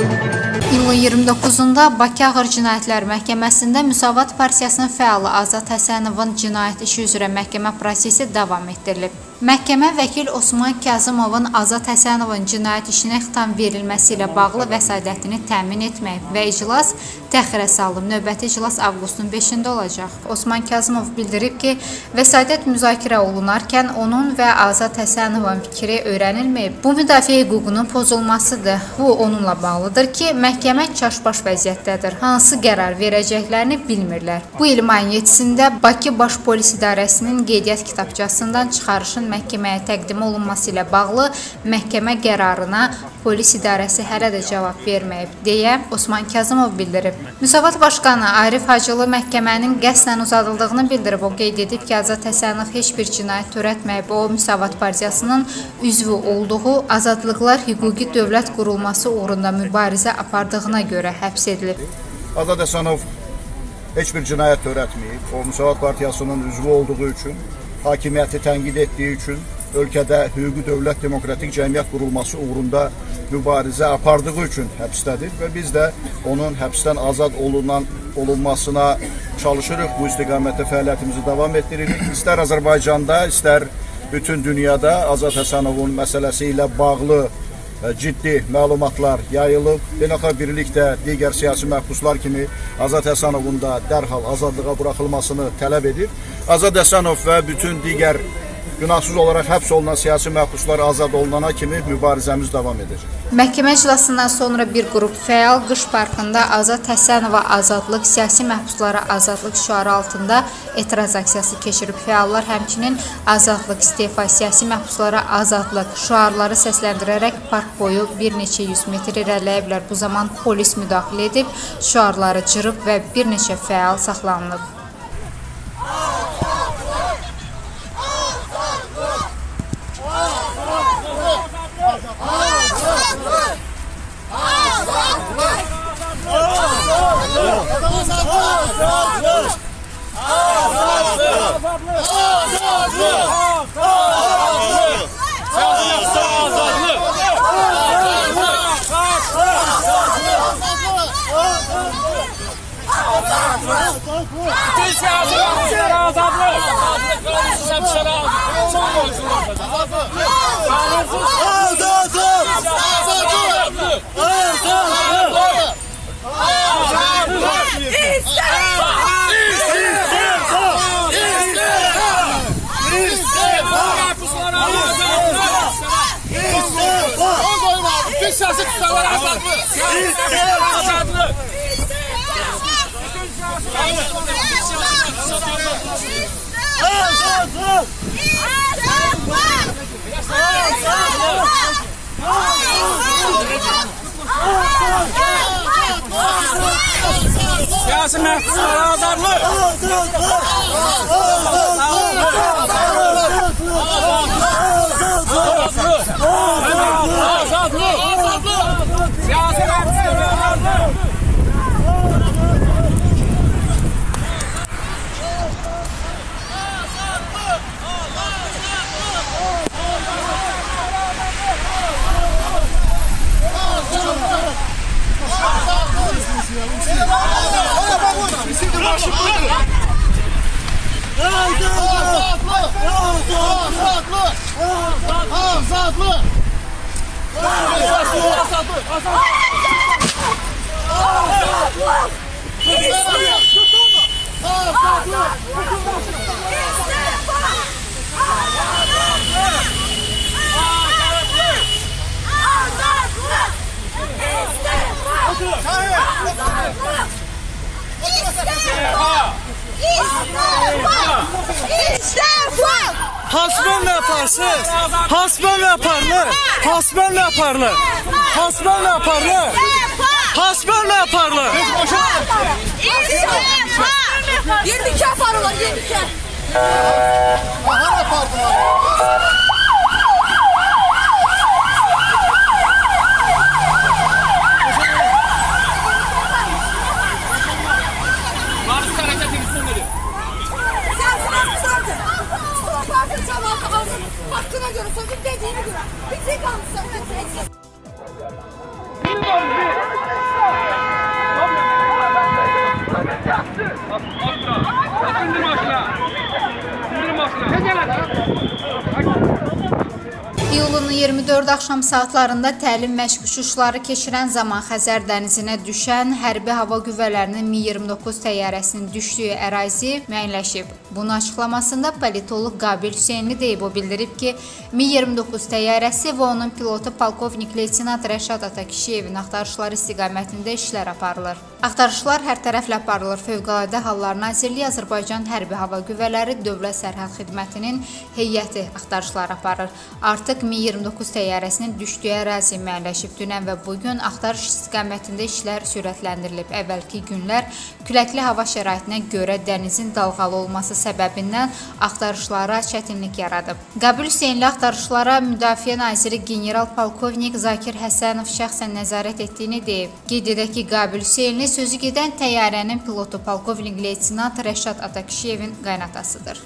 İyulun 29-da Bakı Ağır Cinayətlər Məhkəməsində Müsavat Partiyasının fəalı Azad Həsənovun cinayət işi üzrə məhkəmə prosesi davam etdirilib. Məhkəmə vəkil Osman Kazımovun Azad Həsənovun cinayət işinə xitam verilməsi ilə bağlı vəsadətini təmin etmək və iclas təxirə salınıb. Növbəti iclas avqustun 5-də olacaq. Osman Kazımov bildirib ki, vəsadət müzakirə olunarkən onun və Azad Həsənovun fikri öyrənilməyib. Bu müdafiə hüququnun pozulmasıdır. Bu onunla bağlıdır ki, məhkəmə çaşbaş vəziyyətdədir. Hansı qərar verəcəklərini bilmirlər. Bu il mayın 7-sində Bakı Baş Polis İdarəsinin qeydiyyat kitabçasından çıxarışın məhkəməyə təqdim olunması ilə bağlı məhkəmə qərarına polis idarəsi hələ də cavab verməyib deyə Osman Kazımov bildirib. Müsavat başqanı Arif Hacılı məhkəmənin qəsdən uzadıldığını bildirib. O qeyd edib ki, Azad Həsənov heç bir cinayət törətməyib. O Müsavat partiyasının üzvü olduğu Azadlıqlar Hüquqi Dövlət qurulması uğrunda mübarizə apardığına görə həbs edilib. Azad Həsənov heç bir cinayət törətməyib. O Müsavat partiyasının üzvü olduğu üçün hakimiyyəti tənqid etdiyi üçün ölkədə hüquqi dövlət demokratik cəmiyyət qurulması uğrunda mübarizə apardığı üçün həbsdədir və biz də onun həbsdən azad olunan olunmasına çalışırıq. Bu istiqamətdə fəaliyyətimizi davam etdiririk. İstər Azərbaycanda, istər bütün dünyada Azad Həsənovun məsələsi ilə bağlı e, ciddi məlumatlar yayılıb. Beynəlxalq birlik də digər siyasi məhbuslar kimi Azad Həsənovun da dərhal azadlığa buraxılmasını tələb edir. Azad Həsənov və bütün digər günahsız olaraq həbs olunan siyasi məhbuslar azad olunana kimi mübarizəmiz davam edir. Məhkəmə iclasından sonra bir qrup fəal qış parkında Azad Həsənova azadlıq, siyasi məhbuslara azadlıq şüarı altında etiraz aksiyası keçirib. Fəallar həmçinin azadlıq, istefa, siyasi məhbuslara azadlıq şüarları səsləndirərək park boyu bir neçə yüz metr irəliləyiblər. Bu zaman polis müdaxilə edib, şüarları cırıb və bir neçə fəal saxlanılıb. Azadlık! Azadlık! Azadlık! Azadlık! Azadlık! Azadlık! Azadlık! şahsı tutanlar azadlı. Azadlı. Azadlı. Siyasi məhbuslar azadlı. Azadlı. Azadlı. Azadlı. Azadlık! Azadlık! Azadlık! Hasbel yaparsınız? Hasbel yaparlar. Hasbel yaparlar. Hasbel yaparlar. Hasbel yaparlar. İstifa. Bir diken farı var, bir diken. Bahar. İyulun 24 axşam saatlarında təlim məşq uçuşları keçirən zaman Xəzər dənizinə düşən hərbi hava qüvvələrinin Mi-29 təyyarəsinin düşdüyü ərazi müəyyənləşib. Bunun açıqlamasında politoloq Qabil Hüseynli deyib, o bildirib ki, Mi-29 təyyarəsi və onun pilotu polkovnik leytenant Rəşad Atakişiyevin axtarışları istiqamətində işlər aparılır. Axtarışlar hər tərəflə aparılır. Fövqəladə Hallar Nazirliyi Azərbaycan Hərbi Hava Qüvvələri Dövlət Sərhəd Xidmətinin heyəti axtarışlar aparır. Artıq Mi-29 təyyarəsinin düşdüyü ərazi müəyyənləşib. Dünən və bu gün axtarış istiqamətində işlər sürətləndirilib. Əvvəlki günlər küləkli hava şəraitinə görə dənizin dalğalı olması səbəbindən axtarışlara çətinlik yaradıb. Qabil Hüseynli axtarışlara Müdafiə naziri general-polkovnik Zakir Həsənov şəxsən nəzarət etdiyini deyib. Qeyd edək ki, Qabil Hüseynli sözü gedən təyyarənin pilotu polkovnik leytenant Rəşad Atakişiyevin qaynatasıdır.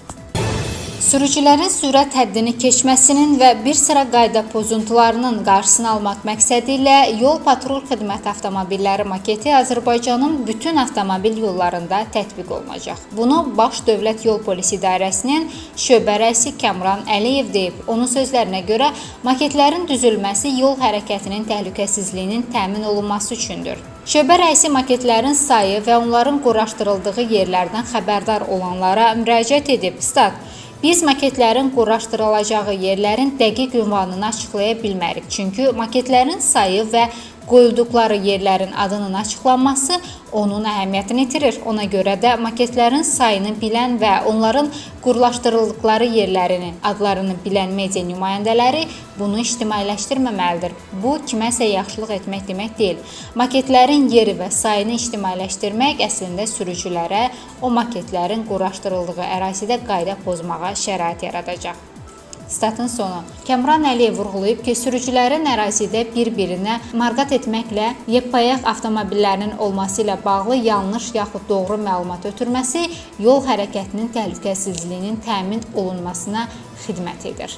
Sürücülərin sürət həddini keçməsinin və bir sıra qayda pozuntularının qarşısını almaq məqsədi ilə Yol Patrul Xidmət avtomobilləri maketi Azərbaycanın bütün avtomobil yollarında tətbiq olunacaq. Bunu Baş Dövlət Yol Polisi İdarəsinin şöbə rəisi Kəmran Əliyev deyib. Onun sözlərinə görə maketlərin düzülməsi yol hərəkətinin təhlükəsizliyinin təmin olunması üçündür. Şöbə rəisi maketlərin sayı və onların quraşdırıldığı yerlərdən xəbərdar olanlara müraciət edib. Stat Biz maketlərin quraşdırılacağı yerlərin dəqiq ünvanını açıqlaya bilmərik. Çünki maketlərin sayı və qoyulduqları yerlərin adının açıqlanması onun əhəmiyyətini itirir. Ona görə də maketlərin sayını bilən və onların qurlaşdırıldıqları yerlərinin adlarını bilən media nümayəndələri bunu ictimailəşdirməməlidir. Bu kiməsə yaxşılıq etmək demək deyil. Maketlərin yeri və sayını ictimailəşdirmək əslində sürücülərə o maketlərin quraşdırıldığı ərazidə qayda pozmağa şərait yaradacaq. Statın sonu. Kəmran Əliyev vurğulayıb ki, sürücülərin ərazidə bir-birinə marqat etməklə yekpayaq avtomobillərinin olması ilə bağlı yanlış yaxud doğru məlumat ötürməsi yol hərəkətinin təhlükəsizliyinin təmin olunmasına xidmət edir.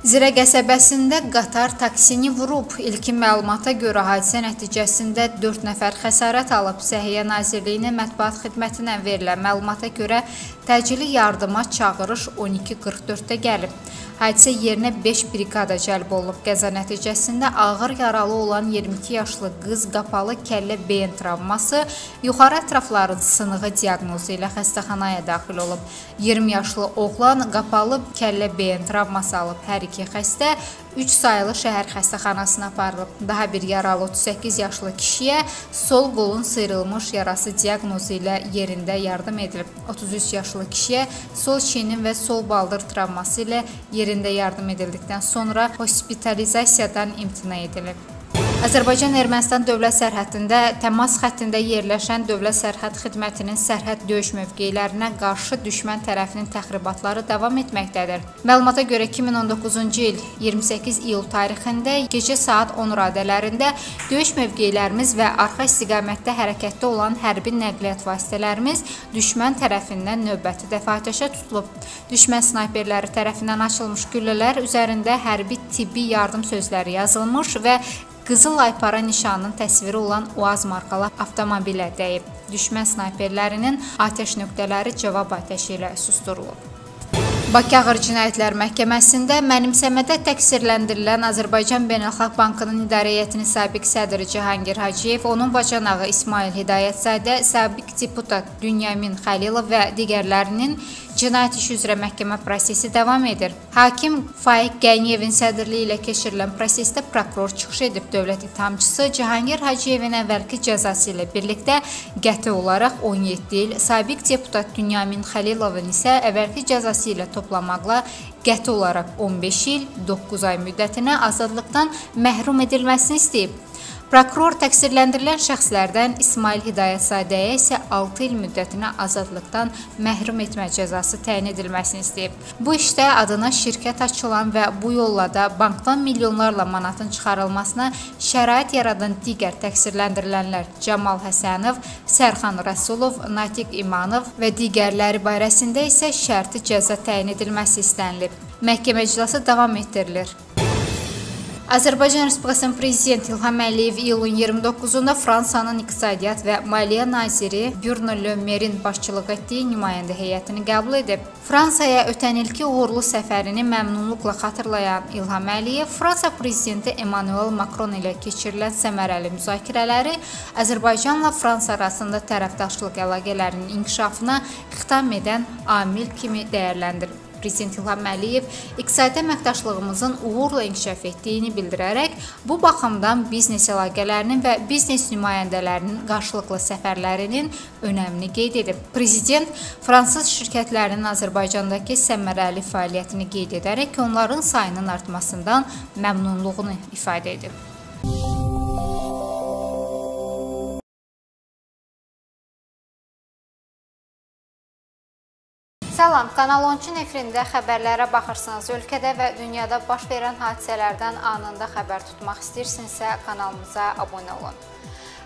Zirə qəsəbəsində qatar taksini vurub. İlkin məlumata görə hadisə nəticəsində 4 nəfər xəsarət alıb. Səhiyyə Nazirliyinin mətbuat xidmətindən verilən məlumata görə təcili yardıma çağırış 12:44-də gəlib. Hadisə yerinə 5 briqada cəlb olunub. Qəza nəticəsində ağır yaralı olan 22 yaşlı qız qapalı kəllə beyin travması, yuxarı ətrafların sınığı diaqnozu ilə xəstəxanaya daxil olub. 20 yaşlı oğlan qapalı kəllə beyin travması alıb. Hər iki xəstə 3 sayılı şəhər xəstəxanasına aparılıb. Daha bir yaralı 38 yaşlı kişiyə sol qolun sıyrılmış yarası diaqnozu ilə yerində yardım edilib. 33 yaşlı kişiyə sol çiynin və sol baldır travması ilə yerində yardım edildikdən sonra hospitalizasiyadan imtina edilib. Azərbaycan-Ermənistan dövlət sərhədində təmas xəttində yerləşən Dövlət Sərhəd Xidmətinin sərhəd döyüş mövqelərinə qarşı düşmən tərəfinin təxribatları davam etməkdədir. Məlumata görə 2019-cu il 28 iyul tarixində gecə saat 10 radələrində döyüş mövqelərimiz və arxa istiqamətdə hərəkətdə olan hərbi nəqliyyat vasitələrimiz düşmən tərəfindən növbəti dəfə atəşə tutulub. Düşmən snayperləri tərəfindən açılmış güllələr üzərində hərbi tibbi yardım sözləri yazılmış və Qızıl Aypara nişanının təsviri olan UAZ markalı avtomobilə dəyib. Düşmən snayperlərinin atəş nöqtələri cavab atəşi ilə susdurulub. Bakı Ağır Cinayətlər Məhkəməsində mənimsəmədə təqsirləndirilən Azərbaycan Beynəlxalq Bankının idarə heyətinin sabiq sədri Cahangir Hacıyev, onun bacanağı İsmail Hidayətzadə, sabiq deputat Dünyamin Xəlilov və digərlərinin Cinayət işi üzrə məhkəmə prosesi davam edir. Hakim Faiq Qəniyevin sədrliyi ilə keçirilən prosesdə prokuror çıxış edib. Dövlət ittihamçısı Cahangir Hacıyevin əvvəlki cəzası ilə birlikdə qəti olaraq 17 il, sabiq deputat Dünyamin Xəlilovun isə əvvəlki cəzası ilə toplamaqla qəti olaraq 15 il, 9 ay müddətinə azadlıqdan məhrum edilməsini istəyib. Prokuror təqsirləndirilən şəxslərdən İsmail Hidayətzadəyə isə 6 il müddətinə azadlıqdan məhrum etmə cəzası təyin edilməsini istəyib. Bu işdə adına şirkət açılan və bu yolla da bankdan milyonlarla manatın çıxarılmasına şərait yaradan digər təqsirləndirilənlər Camal Həsənov, Sərxan Rəsulov, Natiq İmanov və digərləri barəsində isə şərti cəza təyin edilməsi istənilib. Məhkəmə iclası davam etdirilir. Azərbaycan Respublikasının prezidenti İlham Əliyev iyulun 29-da Fransanın İqtisadiyyat və Maliyyə naziri Bruno Le Maire'in başçılıq etdiyi nümayəndə heyətini qəbul edib. Fransaya ötən ilki uğurlu səfərini məmnunluqla xatırlayan İlham Əliyev Fransa prezidenti Emmanuel Macron ilə keçirilən səmərəli müzakirələri Azərbaycanla Fransa arasında tərəfdaşlıq əlaqələrinin inkişafına xitam edən amil kimi dəyərləndirib. Prezident İlham Əliyev iqtisadi əməkdaşlığımızın uğurla inkişaf etdiyini bildirərək bu baxımdan biznes əlaqələrinin və biznes nümayəndələrinin qarşılıqlı səfərlərinin önəmini qeyd edib. Prezident fransız şirkətlərinin Azərbaycandakı səmərəli fəaliyyətini qeyd edərək onların sayının artmasından məmnunluğunu ifadə edib. Salam, Kanal 13 efirində xəbərlərə baxırsınız. Ölkədə və dünyada baş verən hadisələrdən anında xəbər tutmaq istəyirsinizsə kanalımıza abunə olun.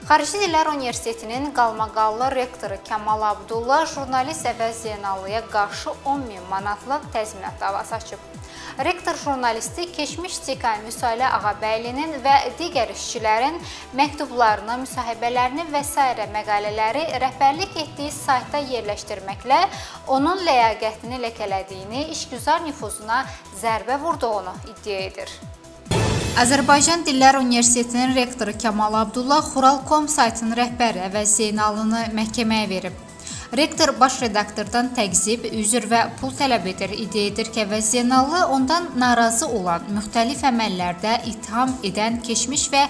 Xarici Dillər Universitetinin qalmaqallı rektoru Kamal Abdulla jurnalist Əvəz Zeynallıya qarşı 10 min manatlıq təzminat davası açıb. Rektor jurnalisti keçmiş dekan Müsailə Ağabəylinin və digər işçilərin məktublarını, müsahibələrini və s. məqalələri rəhbərlik etdiyi saytda yerləşdirməklə onun ləyaqətini ləkələdiyini, işgüzar nüfuzuna zərbə vurduğunu iddia edir. Azərbaycan Dillər Universitetinin rektoru Kamal Abdullah Xural.com saytının rəhbəri Əvəz Zeynalını məhkəməyə verib. Rektor baş redaktordan təqzib, üzr və pul tələb edir. İddia edir ki, Əvəz Zeynallı ondan narazı olan müxtəlif əməllərdə ittiham edən keçmiş və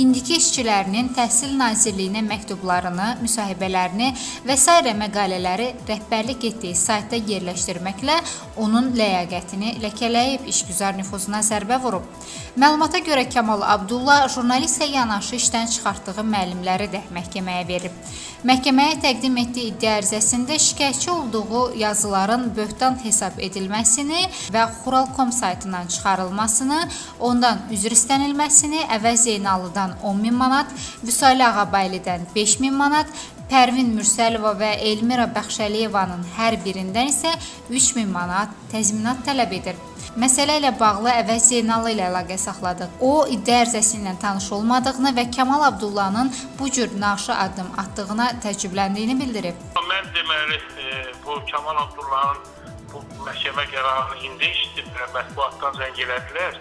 indiki işçilərinin Təhsil Nazirliyinə məktublarını, müsahibələrini və s. məqalələri rəhbərlik etdiyi saytda yerləşdirməklə onun ləyaqətini ləkələyib, işgüzar nüfuzuna zərbə vurub. Məlumata görə Kamal Abdullah jurnalistlə yanaşı işdən çıxartdığı müəllimləri də məhkəməyə verib. Məhkəməyə təqdim etdiyi iddia ərizəsində şikayətçi olduğu yazıların böhtan hesab edilməsini və Xural.com saytından çıxarılmasını, ondan üzr istənilməsini, Əvəz Zeynallıdan 10 min manat, Vüsalə Ağabaylidən 5 min manat, Pərvin Mürsəlova və Elmira Bəxşəliyevanın hər birindən isə 3000 manat təzminat tələb edir. Məsələ ilə bağlı Əvəz Zeynallı ilə əlaqə saxladıq. O iddia ərizəsi ilə tanış olmadığını və Kamal Abdullahın bu cür naşı addım atdığına təəccübləndiyini bildirib. Mən deməli e, bu Kamal Abdullahın bu məhkəmə qərarını indi eşitdim, mətbuatdan zəng elədilər.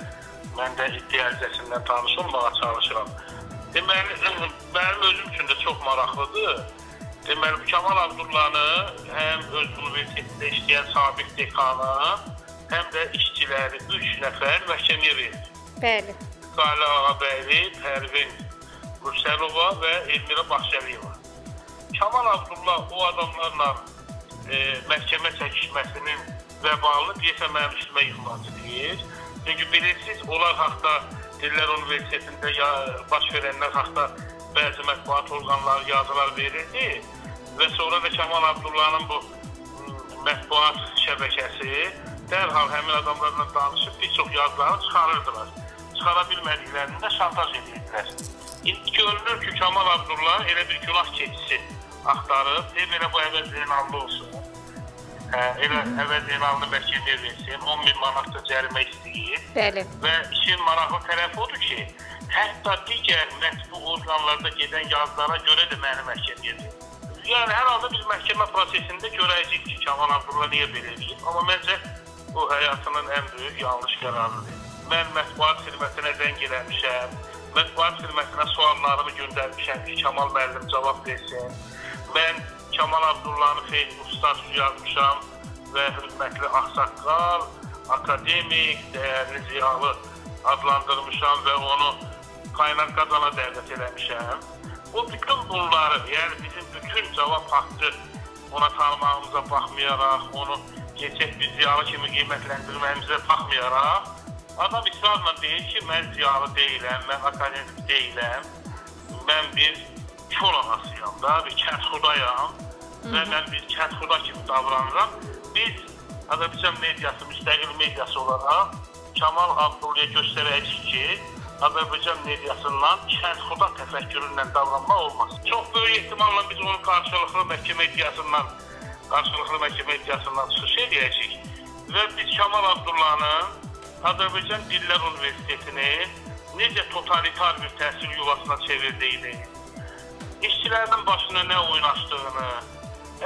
Mən də iddia ərizəsindən tanış olmağa çalışıram. Deməli, mənim özüm üçün də çox maraqlıdır. Deməli, Kamal Abdullanı həm öz universitetində işləyən sabiq dekanı, həm də işçiləri 3 nəfər məhkəməyə verir. Bəli. Qalə Ağabəyli, Pərvin Mürsəlova və Elmira Baxşəliyeva. Kamal Abdullah o adamlarla e, məhkəmə çəkişməsinin vəbalını deyəsən mənim üstümə yıxmaq istəyir. Çünki bilirsiniz, onlar haqda Dillər Universitetində ya, baş verənlər haqda bəzi mətbuat orqanları yazılar verirdi və sonra da Kamal Abdullahın bu mətbuat şəbəkəsi dərhal həmin adamlarla danışıb bir çox yazıları çıxarırdılar. Çıxara bilmədiklərini də şantaj edirdilər. İndi görünür ki, Kamal Abdullah elə bir günah keçisi axtarıb, deyib elə bu əvəz Zeynallı olsun. Hə, elə əvəz Zeynalını məhkəməyə versin, 10 min manat da cərimə istəyir. Bəli. Və işin maraqlı tərəfi odur ki, hətta digər mətbu orqanlarda gedən yazılara görə də məni məhkəməyə verir. Yəni hər halda biz məhkəmə prosesində görəcəyik ki, Kamal Abdullah niyə belə eləyib, amma məncə bu həyatının ən böyük yanlış qərarıdır. Mən mətbuat xidmətinə zəng eləmişəm, mətbuat xidmətinə suallarımı göndərmişəm ki, Kamal müəllim cavab versin. Mən Kamal Abdullahın Facebook'dan yazmışam və hörmətli ağsaqqal, akademik, dəyərli ziyalı adlandırmışam və onu qaynaq qazana dəvət eləmişəm. O bütün bunları, yəni bizim bütün cavab haqqı ona tanımağımıza baxmayaraq, onu gerçək bir ziyalı kimi qiymətləndirməyimizə baxmayaraq, adam israrla deyir ki, mən ziyalı deyiləm, mən akademik deyiləm, mən bir kol ağasıyam da, bir kəndxudayam və mən bir kəndxuda kimi davranıram. Biz Azərbaycan mediası, müstəqil mediası olaraq Kamal Abdullaya göstərəcəyik ki, Azərbaycan mediasından kəndxuda təfəkküründən davranmaq olmaz. Çox böyük ehtimalla biz onun qarşılıqlı məhkəmə iddiasından qarşılıqlı məhkəmə iddiasından çıxış edəcəyik və biz Kamal Abdullahın Azərbaycan Dillər Universitetini necə totalitar bir təhsil yuvasına çevrildiyini, işçilərin başına nə oynaşdığını,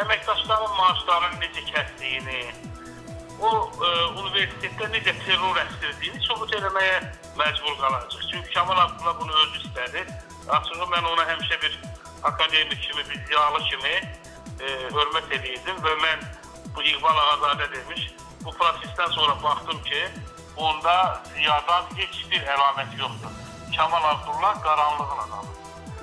əməkdaşların maaşlarını necə kəsdiyini, o e, universitetdə necə terror əsdirdiyini sübut eləməyə məcbur qalacaq. Çünki Kamal Abdullah bunu özü istədi. Açığı mən ona həmişə bir akademik kimi, bir ziyalı kimi e, hörmət edirdim və mən bu İqbal Ağazadə demiş, bu prosesdən sonra baxdım ki, onda ziyadan heç bir əlamət yoxdur. Kamal Abdullah qaranlığın adamı.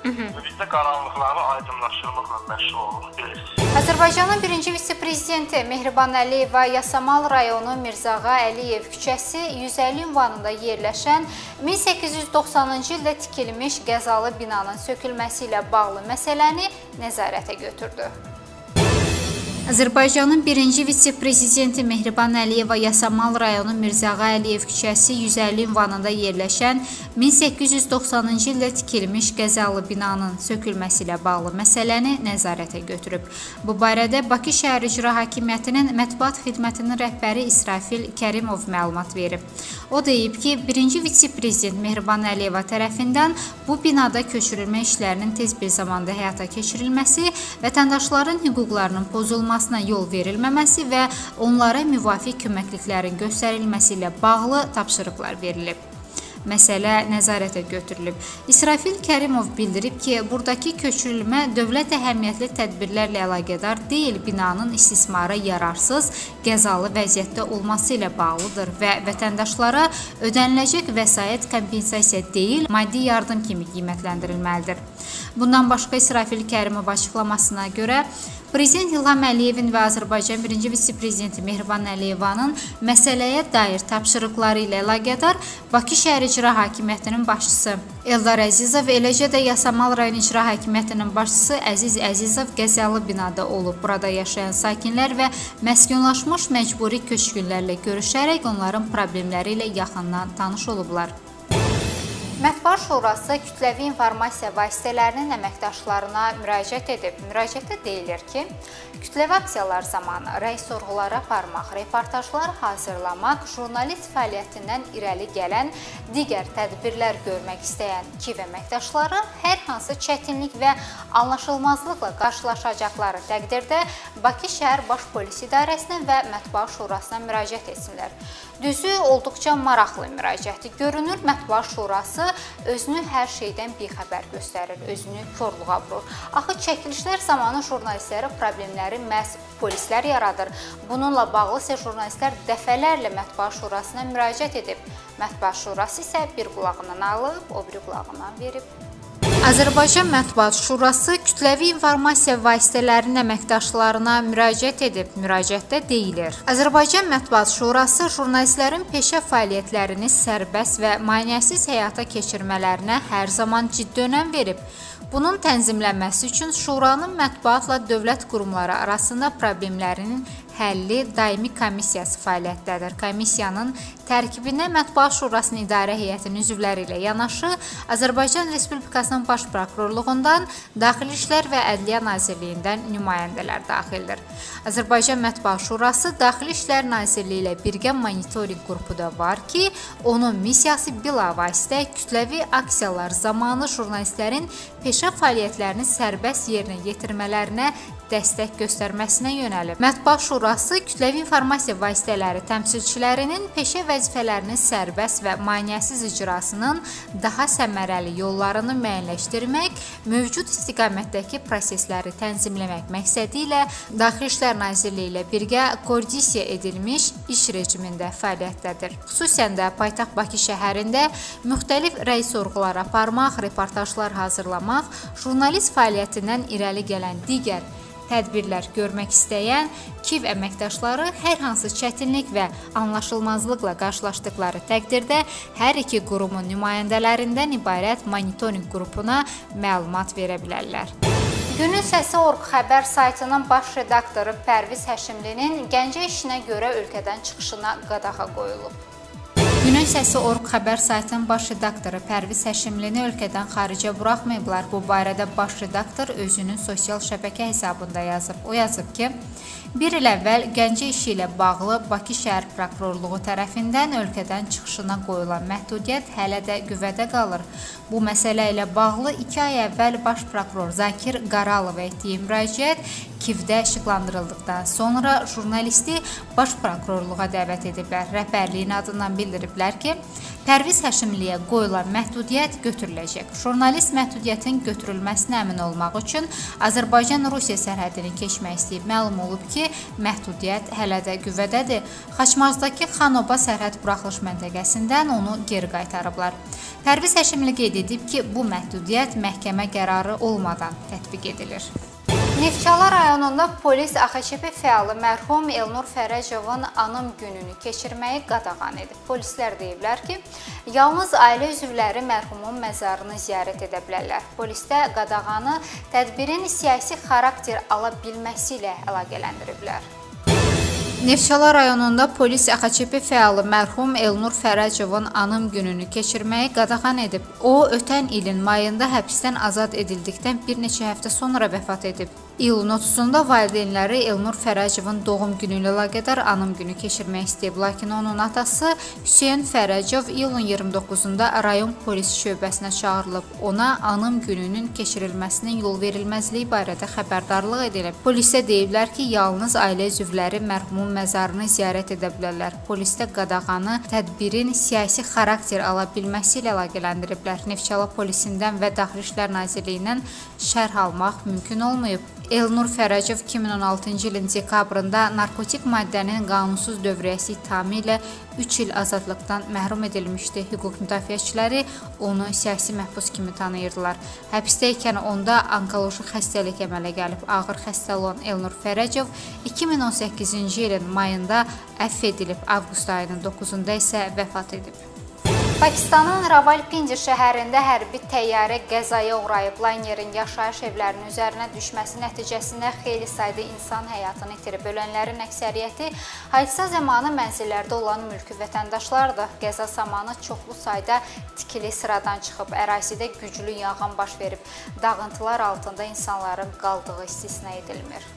Biz də qaranlıqları aydınlaşdırmaqla məşğul oluruq, bilirsiniz. Azərbaycanın birinci vitse-prezidenti Mehriban Əliyeva Yasamal rayonu Mirzağa Əliyev küçəsi 150 ünvanında yerləşən 1890-cı ildə tikilmiş qəzalı binanın sökülməsi ilə bağlı məsələni nəzarətə götürdü. Azərbaycanın birinci vitse-prezidenti Mehriban Əliyeva Yasamal rayonu Mirzağa Əliyev küçəsi 150 ünvanında yerləşən 1890-cı ildə tikilmiş qəzalı binanın sökülməsi ilə bağlı məsələni nəzarətə götürüb. Bu barədə Bakı şəhər icra hakimiyyətinin mətbuat xidmətinin rəhbəri İsrafil Kərimov məlumat verib. O deyib ki, birinci vitse-prezident Mehriban Əliyeva tərəfindən bu binada köçürülmə işlərinin tez bir zamanda həyata keçirilməsi vətəndaşların hüquqlarının pozulması olmasına yol verilməməsi və onlara müvafiq köməkliklərin göstərilməsi ilə bağlı tapşırıqlar verilib. Məsələ nəzarətə götürülüb. İsrafil Kərimov bildirib ki, burdakı köçürülmə dövlət əhəmiyyətli tədbirlərlə əlaqədar deyil, binanın istismara yararsız, qəzalı vəziyyətdə olması ilə bağlıdır və vətəndaşlara ödəniləcək vəsait kompensasiya deyil, maddi yardım kimi qiymətləndirilməlidir. Bundan başqa İsrafil Kərimov açıqlamasına görə Prezident İlham Əliyevin və Azərbaycan birinci vitse-prezidenti Mehriban Əliyevanın məsələyə dair tapşırıqları ilə əlaqədar Bakı şəhər icra hakimiyyətinin başçısı Eldar Əzizov, eləcə də Yasamal rayon icra hakimiyyətinin başçısı Əziz Əzizov qəzalı binada olub. Burada yaşayan sakinlər və məskunlaşmış məcburi köçkünlərlə görüşərək onların problemləri ilə yaxından tanış olublar. Mətbuat Şurası kütləvi informasiya vasitələrinin əməkdaşlarına müraciət edib. Müraciətdə deyilir ki, kütləvi aksiyalar zamanı rəy sorğuları aparmaq, reportajlar hazırlamaq, jurnalist fəaliyyətindən irəli gələn digər tədbirlər görmək istəyən KİV əməkdaşları hər hansı çətinlik və anlaşılmazlıqla qarşılaşacaqları təqdirdə Bakı şəhər Baş Polis İdarəsinə və Mətbuat Şurasına müraciət etsinlər. Düzü olduqca maraqlı müraciətdir. Görünür Mətbuat Şurası özünü hər şeydən bixəbər göstərir, özünü korluğa vurur. Axı çəkilişlər zamanı jurnalistlərə problemləri məhz polislər yaradır. Bununla bağlı isə jurnalistlər dəfələrlə Mətbuat Şurasına müraciət edib. Mətbuat Şurası isə bir qulağından alıb, o biri qulağından verib. Azərbaycan Mətbuat Şurası kütləvi informasiya vasitələrinin əməkdaşlarına müraciət edib. Müraciətdə deyilir: Azərbaycan Mətbuat Şurası jurnalistlərin peşə fəaliyyətlərini sərbəst və maneəsiz həyata keçirmələrinə hər zaman ciddi önəm verib. Bunun tənzimlənməsi üçün şuranın mətbuatla dövlət qurumları arasında problemlərinin həlli daimi komissiyası fəaliyyətdədir. Komissiyanın tərkibində Mətbuat Şurasının idarə heyətinin üzvləri ilə yanaşı Azərbaycan Respublikasının Baş Prokurorluğundan, Daxili İşlər və Ədliyyə Nazirliyindən nümayəndələr daxildir. Azərbaycan Mətbuat Şurası Daxili İşlər Nazirliyi ilə birgə monitorinq qrupu da var ki, onun missiyası bilavasitə kütləvi aksiyalar zamanı jurnalistlərin peşə fəaliyyətlərini sərbəst yerinə yetirmələrinə dəstək göstərməsinə yönəlib. Mətbuat Şurası kütləvi informasiya vasitələri təmsilçilərinin peşə vəzifələrinin sərbəst və maneəsiz icrasının daha səmərəli yollarını müəyyənləşdirmək, mövcud istiqamətdəki prosesləri tənzimləmək məqsədi ilə Daxili İşlər Nazirliyi ilə birgə koordinasiya edilmiş iş rejimində fəaliyyətdədir. Xüsusən də paytaxt Bakı şəhərində müxtəlif rəy sorğuları aparmaq, reportajlar hazırlamaq, jurnalist fəaliyyətindən irəli gələn digər Tədbirlər görmək istəyən KİV əməkdaşları hər hansı çətinlik və anlaşılmazlıqla qarşılaşdıqları təqdirdə hər iki qurumun nümayəndələrindən ibarət monitorinq qrupuna məlumat verə bilərlər. Günün Səsi Orq xəbər saytının baş redaktoru Pərviz Həşimlinin Gəncə işinə görə ölkədən çıxışına qadağa qoyulub. Günün səsi Orq xəbər saytının baş redaktoru Pərviz Həşimlini ölkədən xaricə buraxmayıblar. Bu barədə baş redaktor özünün sosial şəbəkə hesabında yazıb. O yazıb ki, Bir il əvvəl Gəncə işi ilə bağlı Bakı şəhər prokurorluğu tərəfindən ölkədən çıxışına qoyulan məhdudiyyət hələ də qüvvədə qalır. Bu məsələ ilə bağlı 2 ay əvvəl baş prokuror Zakir Qaralov etdiyi müraciət Kivdə işıqlandırıldıqdan sonra jurnalisti baş prokurorluğa dəvət ediblər. Rəhbərliyin adından bildiriblər ki, Pərviz Həşimliyə qoyulan məhdudiyyət götürüləcək. Jurnalist məhdudiyyətin götürülməsinə əmin olmaq üçün Azərbaycan-Rusiya sərhədini keçmək istəyib. Məlum olub ki, məhdudiyyət hələ də qüvvədədir. Xaçmazdakı Xanoba sərhəd buraxılış məntəqəsindən onu geri qaytarıblar. Pərviz Həşimli qeyd edib ki, bu məhdudiyyət məhkəmə qərarı olmadan tətbiq edilir. Neftçala rayonunda polis AXÇP fəalı mərhum Elnur Fərəcovun anım gününü keçirməyi qadağan edib. Polislər deyiblər ki, yalnız ailə üzvləri mərhumun məzarını ziyarət edə bilərlər. Polisdə qadağanı tədbirin siyasi xarakter ala bilməsi ilə əlaqələndiriblər. Neftçala rayonunda polis AXÇP fəalı mərhum Elnur Fərəcovun anım gününü keçirməyi qadağan edib. O, ötən ilin mayında həbsdən azad edildikdən bir neçə həftə sonra vəfat edib. İyulun 30-da valideynləri Elnur Fərəcovun doğum günü ilə əlaqədar anım günü keçirmək istəyib, lakin onun atası Hüseyn Fərəcov iyulun 29-da rayon polis şöbəsinə çağırılıb. Ona anım gününün keçirilməsinin yol verilməzliyi barədə xəbərdarlıq edilib. Polisə deyiblər ki, yalnız ailə üzvləri mərhumun məzarını ziyarət edə bilərlər. Polisdə qadağanı tədbirin siyasi xarakter ala bilməsi ilə əlaqələndiriblər. Neftçala polisindən və Daxili İşlər Nazirliyindən şərh almaq mümkün olmayıb. Elnur Fərəcov 2016-cı ilin dekabrında narkotik maddənin qanunsuz dövriyyəsi ittihamı ilə 3 il azadlıqdan məhrum edilmişdi. Hüquq müdafiəçiləri onu siyasi məhbus kimi tanıyırdılar. Həbsdə ikən onda onkoloji xəstəlik əmələ gəlib. Ağır xəstə olan Elnur Fərəcov 2018-ci ilin mayında əfv edilib. Avqust ayının 9-da isə vəfat edib. Pakistanın Ravalpindi şəhərində hərbi təyyarə qəzaya uğrayıb. Laynerin yaşayış evlərinin üzərinə düşməsi nəticəsində xeyli sayda insan həyatını itirib. Ölənlərin əksəriyyəti hadisə zamanı mənzillərdə olan mülki vətəndaşlardır. Qəza zamanı çoxlu sayda tikili sıradan çıxıb. Ərazidə güclü yanğın baş verib. Dağıntılar altında insanların qaldığı istisna edilmir.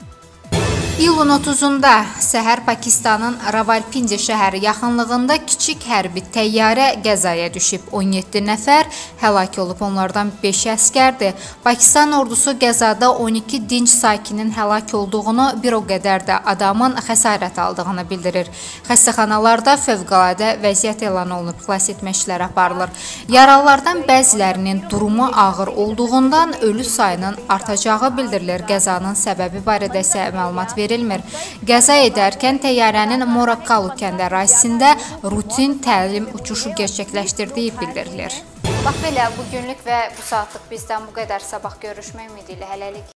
İyulun 30-da səhər Pakistanın Ravalpindi şəhəri yaxınlığında kiçik hərbi təyyarə qəzaya düşüb. 17 nəfər həlak olub, onlardan 5 əskərdir. Pakistan ordusu qəzada 12 dinc sakinin həlak olduğunu, bir o qədər də adamın xəsarət aldığını bildirir. Xəstəxanalarda fövqəladə vəziyyət elan olunub, xilas etmə işləri aparılır. Yaralılardan bəzilərinin durumu ağır olduğundan ölü sayının artacağı bildirilir. Qəzanın səbəbi barədə isə məlumat verilmir verilmir. Qəza edərkən təyyarənin Morakalu kənd ərazisində rutin təlim uçuşu gerçəkləşdirdiyi bildirilir. Bax belə bu günlük və bu saatlıq bizdən bu qədər. Sabah görüşmək ümidi ilə hələlik.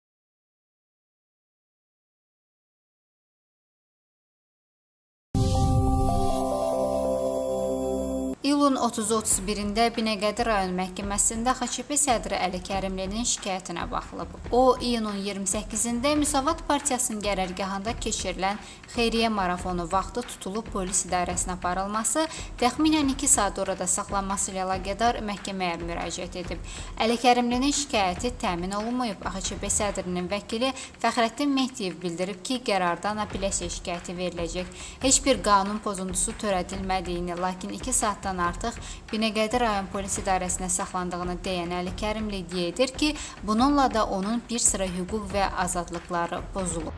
İyulun 30-31-də Binəqədi rayon məhkəməsində XÇP sədri Əli Kərimlinin şikayətinə baxılıb. O, iyunun 28-də Müsavat Partiyasının qərargahında keçirilən xeyriyyə marafonu vaxtı tutulub polis idarəsinə aparılması, təxminən 2 saat orada saxlanması ilə əlaqədar məhkəməyə müraciət edib. Əli Kərimlinin şikayəti təmin olunmayıb. XÇP sədrinin vəkili Fəxrəddin Mehdiyev bildirib ki, qərardan apellyasiya şikayəti veriləcək. Heç bir qanun pozuntusu törədilmədiyini, lakin 2 saatdan saatdan artıq Binəqədi rayon polis idarəsinə saxlandığını deyən Əli Kərimli iddia edir ki, bununla da onun bir sıra hüquq və azadlıqları pozulub.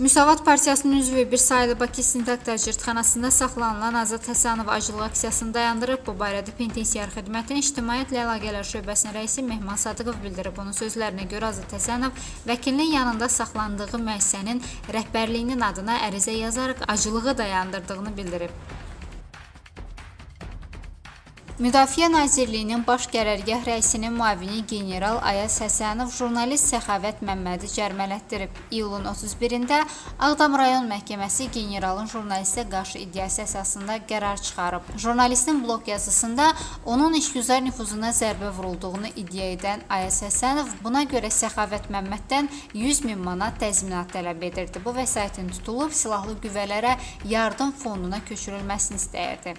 Müsavat Partiyasının üzvü bir sayılı Bakı İstintaq Təcridxanasında saxlanılan Azad Həsənov acılıq aksiyasını dayandırıb. Bu barədə Penitensiar Xidmətin İctimaiyyətlə Əlaqələr Şöbəsinin rəisi Mehman Sadıqov bildirib. Onun sözlərinə görə Azad Həsənov vəkilinin yanında saxlandığı müəssisənin rəhbərliyinin adına ərizə yazaraq acılığı dayandırdığını bildirib. Müdafiə Nazirliyinin baş qərargah rəisinin müavini general Ayaz Həsənov jurnalist Səxavət Məmmədi cərmələtdirib. İyulun 31-də Ağdam rayon məhkəməsi generalın jurnalistə qarşı iddiası əsasında qərar çıxarıb. Jurnalistin blog yazısında onun işgüzar nüfuzuna zərbə vurulduğunu iddia edən Ayaz Həsənov buna görə Səxavət Məmməddən 100 min manat təzminat tələb edirdi. Bu vəsaitin tutulub silahlı qüvvələrə yardım fonduna köçürülməsini istəyirdi.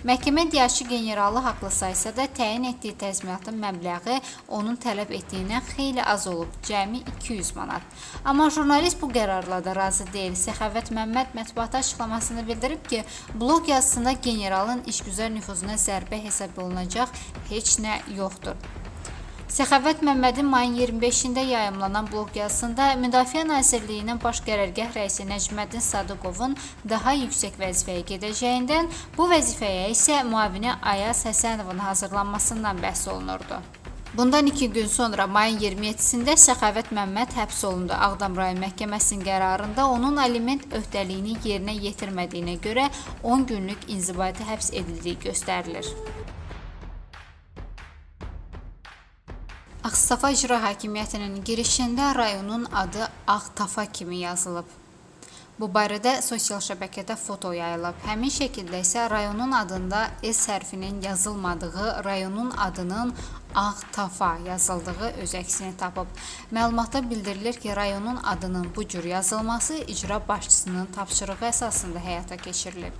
Məhkəmə diyaçı generalı haqlı saysa da təyin etdiyi təzminatın məbləği onun tələb etdiyindən xeyli az olub, cəmi 200 manat. Amma jurnalist bu qərarla da razı deyil. Səxavət Məmməd mətbuata açıqlamasında bildirib ki, blog yazısında generalın işgüzar nüfuzuna zərbə hesab olunacaq heç nə yoxdur. Səxavət Məmmədin mayın 25-də yayımlanan blog yazısında Müdafiə Nazirliyinin baş qərargah rəisi Nəcməddin Sadıqovun daha yüksək vəzifəyə gedəcəyindən bu vəzifəyə isə müavini Ayaz Həsənovun hazırlanmasından bəhs olunurdu. Bundan iki gün sonra mayın 27-sində Səxavət Məmməd həbs olundu. Ağdam rayon məhkəməsinin qərarında onun aliment öhdəliyini yerinə yetirmədiyinə görə 10 günlük inzibati həbs edildiyi göstərilir. Ağstafa İcra Hakimiyyətinin girişində rayonun adı Ağtafa kimi yazılıb. Bu barədə sosial şəbəkədə foto yayılıb. Həmin şəkildə isə rayonun adında S hərfinin yazılmadığı, rayonun adının Ağtafa yazıldığı öz əksini tapıb. Məlumatda bildirilir ki, rayonun adının bu cür yazılması icra başçısının tapşırığı əsasında həyata keçirilib.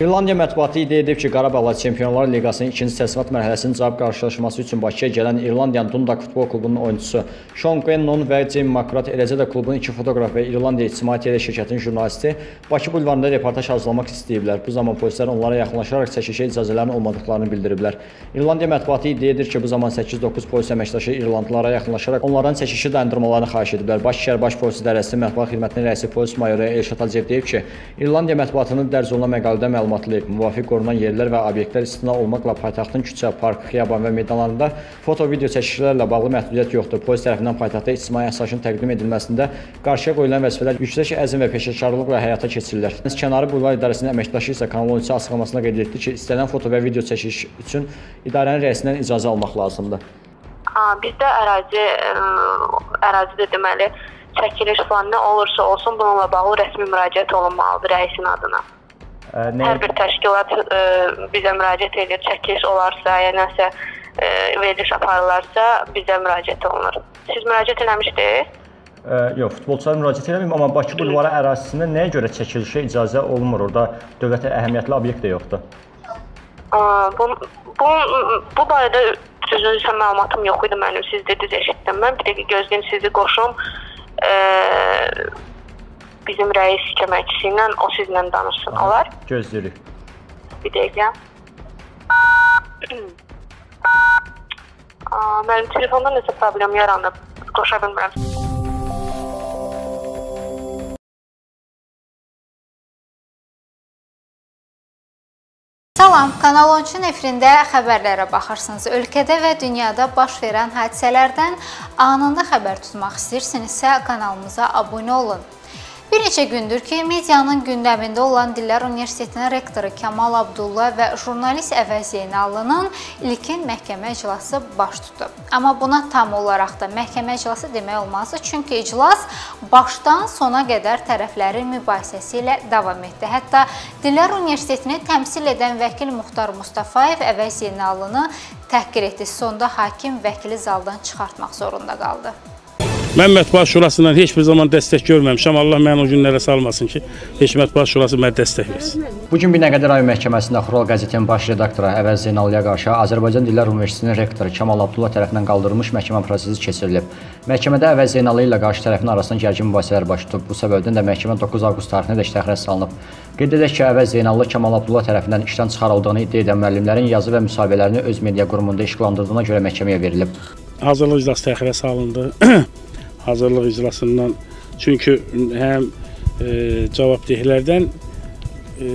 İrlandiya mətbuatı iddia edib ki, Qarabağla Çempionlar Liqasının ikinci təsnifat mərhələsinin cavab qarşılaşması üçün Bakıya gələn İrlandiyanın Dundalk futbol klubunun oyunçusu Sean Quinnon və Jim McGrath, eləcə də klubun iki fotoqraf və İrlandiya İctimai TV şirkətinin jurnalisti Bakı bulvarında reportaj hazırlamaq istəyiblər. Bu zaman polislər onlara yaxınlaşaraq çəkişə icazələrinin olmadıqlarını bildiriblər. İrlandiya mətbuatı iddia edir ki, bu zaman 8-9 polis əməkdaşı İrlandlılara yaxınlaşaraq onlardan çəkişi dayandırmalarını xahiş ediblər. Bakı şəhər baş polis idarəsinin mətbuat xidmətinin rəisi polis mayoru Elşad Aliyev deyib ki, İrlandiya mətbuatının dərc olunan məqalədə məlumat məlumatlayıb. Müvafiq qorunan yerlər və obyektlər istisna olmaqla paytaxtın küçə, park, xiyaban və meydanlarında foto-video çəkişlərlə bağlı məhdudiyyət yoxdur. Polis tərəfindən paytaxtda ictimai əsasın təqdim edilməsində qarşıya qoyulan vəzifələr yüksək əzm və peşəkarlıqla həyata keçirilir. Kənarı Bulvar İdarəsinin əməkdaşı isə Kanal 13 açıqlamasında qeyd etdi ki, istənilən foto və video çəkiş üçün idarənin rəisindən icazə almaq lazımdır. Bizdə ərazi ərazidə deməli çəkiliş falan nə olursa olsun bununla bağlı rəsmi müraciət olunmalıdır rəisin adına. Nə? Hər bir təşkilat ə, bizə müraciət edir, çəkiliş olarsa, ya nəsə ə, veriliş aparılarsa bizə müraciət olunur. Siz müraciət etmişdiniz? Ə, yox, futbolçular müraciət etməyib, amma Bakı bulvarı ərazisində nəyə görə çəkilişə icazə olunmur? Orada dövlətə əhəmiyyətli obyekt də yoxdur. Ə, bu bu bu barədə düzgün məlumatım yox idi mənim. Siz dediniz, eşitdim mən. Bir dəqiqə gözləyim sizi qoşum. Ə, bizim rəis köməkçisi ilə o sizlə danışsın. Olar? Gözləyirik. Bir dəqiqə. Mənim telefonda nəsə problem yaranıb. Qoşa bilmirəm. Salam, Kanal 13-ün efirində xəbərlərə baxırsınız. Ölkədə və dünyada baş verən hadisələrdən anında xəbər tutmaq istəyirsinizsə kanalımıza abunə olun. Bir neçə gündür ki, medianın gündəmində olan Dillər Universitetinin rektoru Kamal Abdulla və jurnalist Əvəz Zeynallının ilkin məhkəmə iclası baş tutub. Amma buna tam olaraq da məhkəmə iclası demək olmaz, çünki iclas başdan sona qədər tərəflərin mübahisəsi ilə davam etdi. Hətta Dillər Universitetini təmsil edən vəkil Muxtar Mustafayev Əvəz Zeynallını təhqir etdi. Sonda hakim vəkili zaldan çıxartmaq zorunda qaldı. Mən Mətbuat Şurasından heç bir zaman dəstək görməmişəm. Allah məni o günlərə salmasın ki, heç Mətbuat Şurası mənə dəstək versin. Bu gün Binəqədi rayon məhkəməsində Xural qəzetinin baş redaktoru Əvəz Zeynallıya qarşı Azərbaycan Dillər Universitetinin rektoru Kamal Abdullah tərəfindən qaldırılmış məhkəmə prosesi keçirilib. Məhkəmədə Əvəz Zeynallı ilə qarşı tərəfin arasında gərgin mübahisələr baş tutub. Bu səbəbdən də məhkəmə 9 avqust tarixinədək təxirə salınıb. Qeyd edək ki, Əvəz Zeynallı Kamal Abdullah tərəfindən işdən çıxarıldığını iddia edən müəllimlərin yazı və müsahibələrini öz media qurumunda işğallandırdığına görə məhkəməyə verilib. Hazırlıq iclası təxirə salındı. Hazırlıq iclasından çünki həm e, cavabdehlərdən e,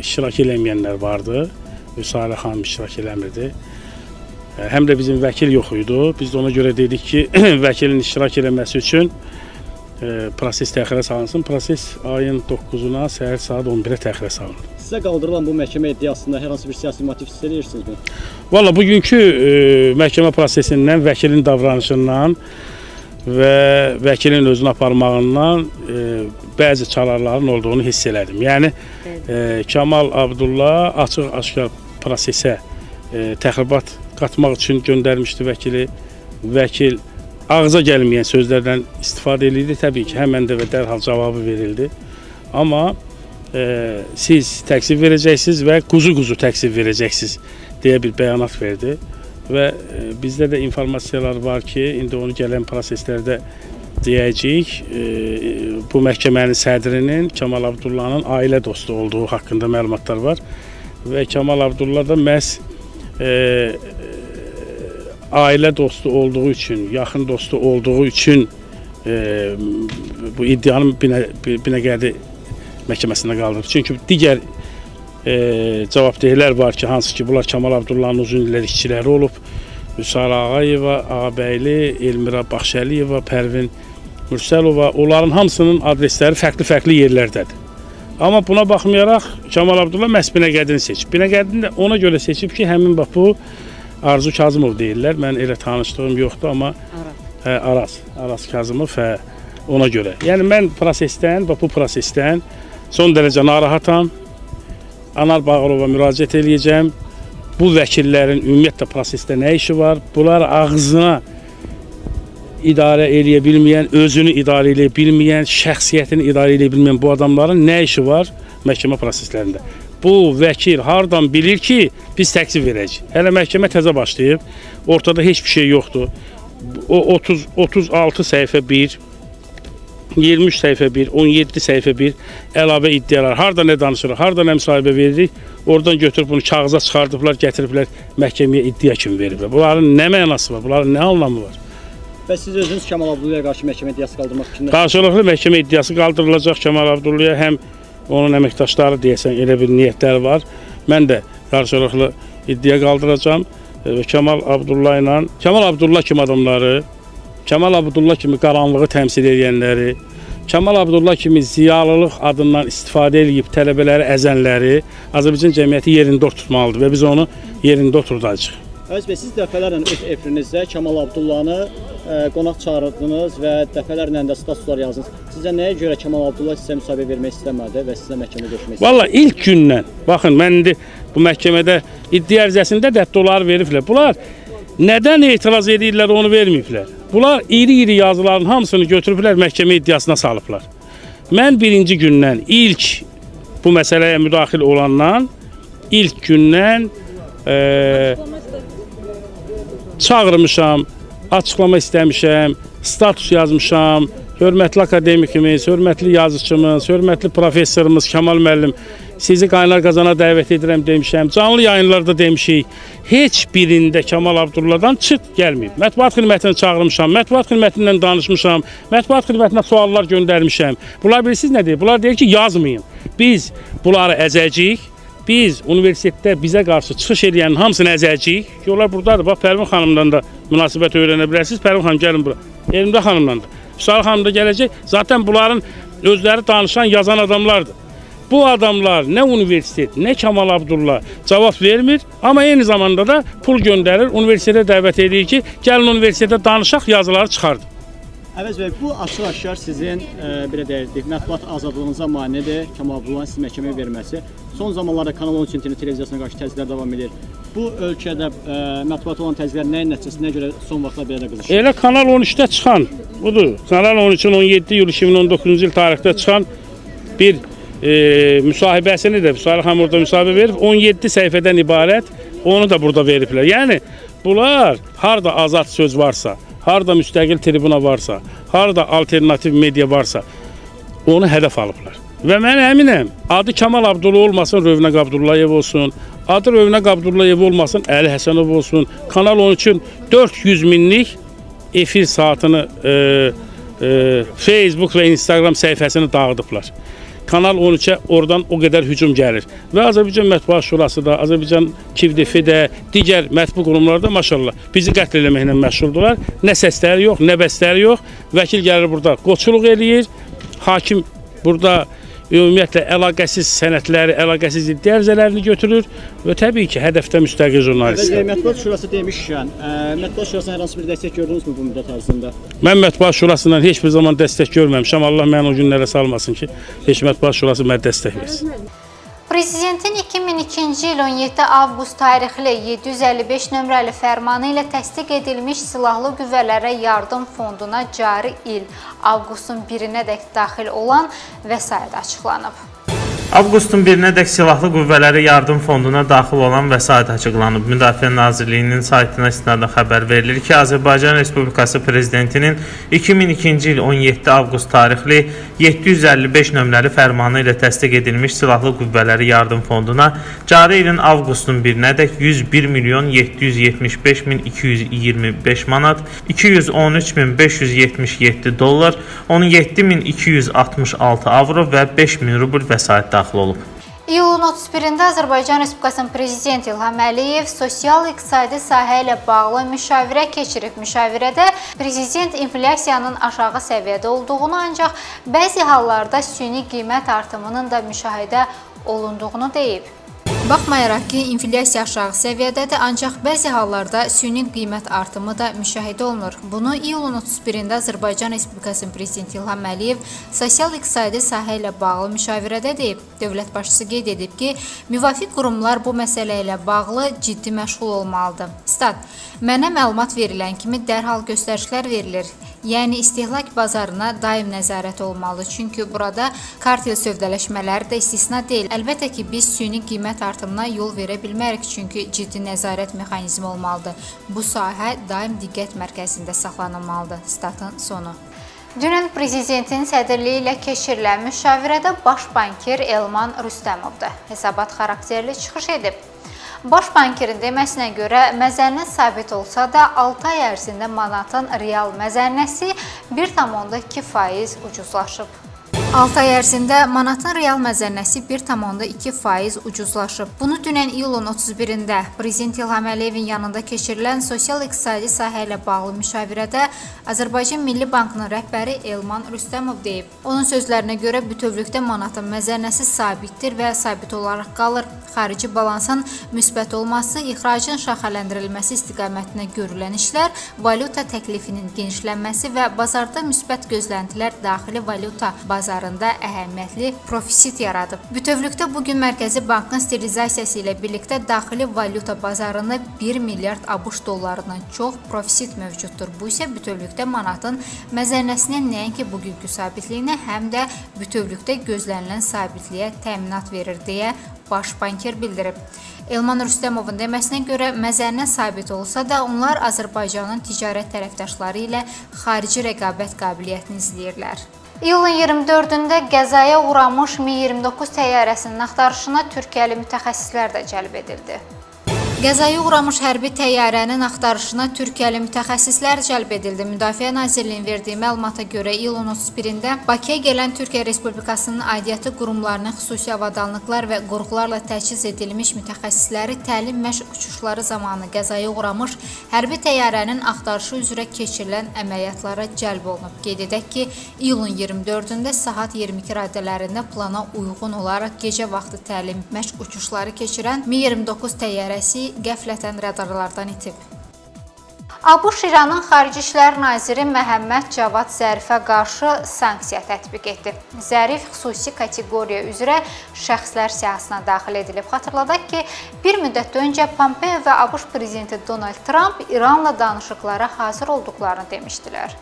iştirak eləməyənlər vardı. Müsahilə xanım iştirak eləmirdi. E, həm də bizim vəkil yox idi. Biz də ona görə dedik ki, vəkilin iştirak eləməsi üçün e, proses təxirə salınsın. Proses ayın 9-una səhər saat 11-ə təxirə salındı. sizə qaldırılan bu məhkəmə iddiasında hər hansı bir siyasi motiv hiss edirsinizmi? Valla bugünkü e, məhkəmə prosesindən, vəkilin davranışından və vəkilin özünü aparmağından e, bəzi çalarların olduğunu hiss elədim. Yəni e, Kamal Abdullah açıq-aşkar prosesə e, təxribat qatmaq üçün göndərmişdi vəkili. Vəkil ağza gəlməyən sözlərdən istifadə edirdi. Təbii ki, həmən də və dərhal cavabı verildi. Amma e, siz təksib verəcəksiniz və quzu-quzu təksib verəcəksiniz deyə bir bəyanat verdi. Və e, bizdə də informasiyalar var ki, indi onu gələn proseslərdə deyəcəyik. E, bu məhkəmənin sədrinin Kamal Abdullahın ailə dostu olduğu haqqında məlumatlar var. Və Kamal Abdullah da məhz e, ailə dostu olduğu üçün, yaxın dostu olduğu üçün bu iddianın binə, binəqədi məhkəməsində qaldırıb. Çünki digər e, cavabdehlər var ki, hansı ki, bunlar Kamal Abdullahın uzun illər işçiləri olub. Vüsal Ağayeva, Ağabəyli, Elmira Baxşəliyeva, Pərvin Mürsəlova, onların hamısının adresləri fərqli-fərqli yerlərdədir. Amma buna baxmayaraq Kamal Abdullah məhz Binəqədini seçib. Binəqədini də ona görə seçib ki, həmin bax bu Arzu Kazımov deyirlər. Mən elə tanışdığım yoxdur, amma Aras. Hə, Aras, Aras Kazımov hə ona görə. Yəni mən prosesdən, bax bu prosesdən son dərəcə narahatam. Anar Bağırova müraciət eləyəcəm. Bu vəkillərin ümumiyyətlə prosesdə nə işi var? Bunlar ağzına idarə eləyə bilməyən, özünü idarə eləyə bilməyən, şəxsiyyətini idarə eləyə bilməyən bu adamların nə işi var məhkəmə proseslərində? Bu vəkil hardan bilir ki, biz təqsir verəcəyik. Hələ məhkəmə təzə başlayıb, ortada heç bir şey yoxdur. O 30 36 səhifə 1 23 səhifə 1, 17 səhifə 1 əlavə iddialar. Harda nə danışırıq, harda nə müsahibə veririk, oradan götürüb bunu kağıza çıxardıblar, gətiriblər məhkəməyə iddia kimi veriblər. Bunların nə mənası var, bunların nə anlamı var? Və siz özünüz Kamal Abdullah'a qarşı məhkəmə iddiası qaldırmaq fikrindəsiniz? Qarşılıqlı məhkəmə iddiası qaldırılacaq Kamal Abdullah'a həm onun əməkdaşları deyəsən elə bir niyyətləri var. Mən də qarşılıqlı iddia qaldıracağam və Kamal Abdullah ilə Kamal Abdullah kimi adamları, Kamal Abdullah kimi qaranlığı təmsil edənləri, Kamal Abdullah kimi ziyalılıq adından istifadə edib tələbələri əzənləri Azərbaycan cəmiyyəti yerində oturtmalıdır və biz onu yerində oturdacağıq. Əziz bəy, siz dəfələrlə öz efrinizdə Kamal Abdullahı e, qonaq çağırdınız və dəfələrlə də statuslar yazdınız. Sizə nəyə görə Kamal Abdullah sizə müsahibə vermək istəmədi və sizə məhkəmədə görüşmək istəmədi? Valla ilk gündən, baxın mən indi bu məhkəmədə iddia ərizəsində dəttoları veriblər. Bunlar nədən etiraz edirlər onu verməyiblər. Bunlar iri-iri yazıların hamısını götürüblər məhkəmə iddiasına salıblar. Mən birinci gündən ilk bu məsələyə müdaxil olandan ilk gündən e, çağırmışam, açıqlama istəmişəm, status yazmışam, hörmətli akademikimiz, hörmətli yazıçımız, hörmətli professorumuz Kamal müəllim sizi qaynar qazana dəvət edirəm demişəm. Canlı yayınlarda demişik. Heç birində Kamal Abdullahdan çıt gəlməyib. Mətbuat xidmətinə çağırmışam, mətbuat xidmətindən danışmışam, mətbuat xidmətinə suallar göndərmişəm. Bunlar bilirsiniz nə deyir? Bunlar deyir ki, yazmayın. Biz bunları əzəcəyik. Biz universitetdə bizə qarşı çıxış edən hamısını əzəcəyik. Ki, onlar buradadır. Bax, Pərvin xanımdan da münasibət öyrənə bilərsiniz. Pərvin xanım gəlin bura. Elimdə xanımdan da. Vüsal xanım da gələcək. Zaten bunların özləri danışan, yazan adamlardır. Bu adamlar nə universitet, nə Kamal Abdullah cavab vermir, amma eyni zamanda da pul göndərir, universitetə dəvət edir ki, gəlin universitetə danışaq, yazıları çıxardı. Əvəz bəy, bu açıq-aşkar sizin e, belə deyək, mətbuat azadlığınıza manedir, Kamal Abdullahın sizə məhkəməyə verməsi. Son zamanlarda Kanal 13 internet televiziyasına qarşı təzyiqlər davam edir. Bu ölkədə e, mətbuata olan təzyiqlər nəyin nəticəsində görə son vaxtlar belə də qızışır? Elə Kanal 13-də çıxan budur. Kanal 13-ün 17 iyul 2019-cu il tarixdə çıxan bir e, müsahibəsini də Salih xan burada müsahibə verib 17 səhifədən ibarət onu da burada veriblər. Yəni bunlar harda azad söz varsa, harda müstəqil tribuna varsa, harda alternativ media varsa, onu hədəf alıblar. Və mən əminəm, adı Kamal Abdullah olmasın, Rövnəq Abdullayev olsun, adı Rövnəq Abdullayev olmasın, Əli Həsənov olsun, Kanal 13-ün 400 minlik efir saatını e, e, Facebook və Instagram səhifəsini dağıdıblar. Kanal 13-ə oradan o qədər hücum gəlir. Və Azərbaycan Mətbuat Şurası da, Azərbaycan KİVDF də, digər mətbu qurumları da maşallah bizi qətl eləməklə məşğuldular. Nə səsləri yox, nə bəsləri yox. Vəkil gəlir burada qoçuluq eləyir. Hakim burada ümumiyyətlə əlaqəsiz sənədləri, əlaqəsiz iddia götürür və təbii ki, hədəfdə müstəqil jurnalist. Mətbuat Şurası demişkən, ə, Mətbuat Şurasına hər hansı bir dəstək gördünüzmü bu müddət ərzində? Mən Mətbuat Şurasından heç bir zaman dəstək görməmişəm. Allah məni o günlərə salmasın ki, heç Mətbuat Şurası mənə dəstək versin. Prezidentin 2002-ci il 17 avqust tarixli 755 nömrəli fərmanı ilə təsdiq edilmiş Silahlı Qüvvələrə Yardım Fonduna cari il avqustun 1-nədək daxil olan vəsait açıqlanıb. Avqustun 1-nədək Silahlı Qüvvələri Yardım Fonduna daxil olan vəsait açıqlanıb. Müdafiə Nazirliyinin saytına istinadən xəbər verilir ki, Azərbaycan Respublikası Prezidentinin 2002-ci il 17 avqust tarixli 755 nömrəli fərmanı ilə təsdiq edilmiş Silahlı Qüvvələri Yardım Fonduna cari ilin avqustun 1-nədək 101 milyon 775 min 225 manat, 213 min 577 dollar, 17 min 266 avro və 5 min rubl vəsait daxil daxil olub. İyulun 31-də Azərbaycan Respublikasının Prezidenti İlham Əliyev sosial-iqtisadi sahə ilə bağlı müşavirə keçirib. Müşavirədə Prezident inflyasiyanın aşağı səviyyədə olduğunu, ancaq bəzi hallarda süni qiymət artımının da müşahidə olunduğunu deyib. Baxmayaraq ki, inflyasiya aşağı səviyyədədir, ancaq bəzi hallarda süni qiymət artımı da müşahidə olunur. Bunu iyulun 31-də Azərbaycan Respublikasının Prezidenti İlham Əliyev sosial-iqtisadi sahə ilə bağlı müşavirədə deyib. Dövlət başçısı qeyd edib ki, müvafiq qurumlar bu məsələ ilə bağlı ciddi məşğul olmalıdır. Stat: Mənə məlumat verilən kimi dərhal göstərişlər verilir. Yəni istehlak bazarına daim nəzarət olmalı. Çünki burada kartel sövdələşmələri də istisna deyil. Əlbəttə ki, biz süni qiymət artımına yol verə bilmərik, çünki ciddi nəzarət mexanizmi olmalıdır. Bu sahə daim diqqət mərkəzində saxlanılmalıdır. Statın sonu. Dünən prezidentin sədrliyi ilə keçirilən müşavirədə baş banker Elman Rüstəmov da hesabat xarakterli çıxış edib. Baş bankerin deməsinə görə məzənnə sabit olsa da 6 ay ərzində manatın real məzənnəsi 1,2% ucuzlaşıb. 6 ay ərzində manatın real məzənnəsi 1,2% ucuzlaşıb. Bunu dünən iyulun 31-də Prezident İlham Əliyevin yanında keçirilən sosial-iqtisadi sahə ilə bağlı müşavirədə Azərbaycan Milli Bankının rəhbəri Elman Rüstəmov deyib. Onun sözlərinə görə bütövlükdə manatın məzənnəsi sabitdir və sabit olaraq qalır. Xarici balansın müsbət olması, ixracın şaxələndirilməsi istiqamətində görülən işlər, valyuta təklifinin genişlənməsi və bazarda müsbət gözləntilər daxili valyuta bazarında əhəmiyyətli profisit yaradıb. Bütövlükdə bu gün Mərkəzi Bankın sterilizasiyası ilə birlikdə daxili valyuta bazarında 1 milyard ABŞ dollarından çox profisit mövcuddur. Bu isə bütövlükdə manatın məzənnəsinin nəinki bugünkü sabitliyinə, həm də bütövlükdə gözlənilən sabitliyə təminat verir deyə baş banker bildirib. Elman Rüstəmovun deməsinə görə məzənnə sabit olsa da, onlar Azərbaycanın ticarət tərəfdaşları ilə xarici rəqabət qabiliyyətini izləyirlər. İyulun 24-də qəzaya uğramış Mi-29 təyyarəsinin axtarışına Türkiyəli mütəxəssislər də cəlb edildi. Qəzaya uğramış hərbi təyyarənin axtarışına Türkiyəli mütəxəssislər cəlb edildi. Müdafiə Nazirliyinin verdiyi məlumata görə iyulun 31-də Bakıya gələn Türkiyə Respublikasının aidiyyatı qurumlarının xüsusi avadanlıqlar və qurğularla təchiz edilmiş mütəxəssisləri təlim məşq uçuşları zamanı qəzaya uğramış hərbi təyyarənin axtarışı üzrə keçirilən əməliyyatlara cəlb olunub. Qeyd edək ki, iyulun 24-də saat 22 radələrində plana uyğun olaraq gecə vaxtı təlim məşq uçuşları keçirən Mi-29 təyyarəsi qəflətən radarlardan itib. ABŞ İranın Xarici İşlər naziri Məhəmməd Cavad Zərifə qarşı sanksiya tətbiq etdi. Zərif xüsusi kateqoriya üzrə şəxslər siyahısına daxil edilib. Xatırladaq ki, bir müddət öncə Pompeo və ABŞ prezidenti Donald Trump İranla danışıqlara hazır olduqlarını demişdilər.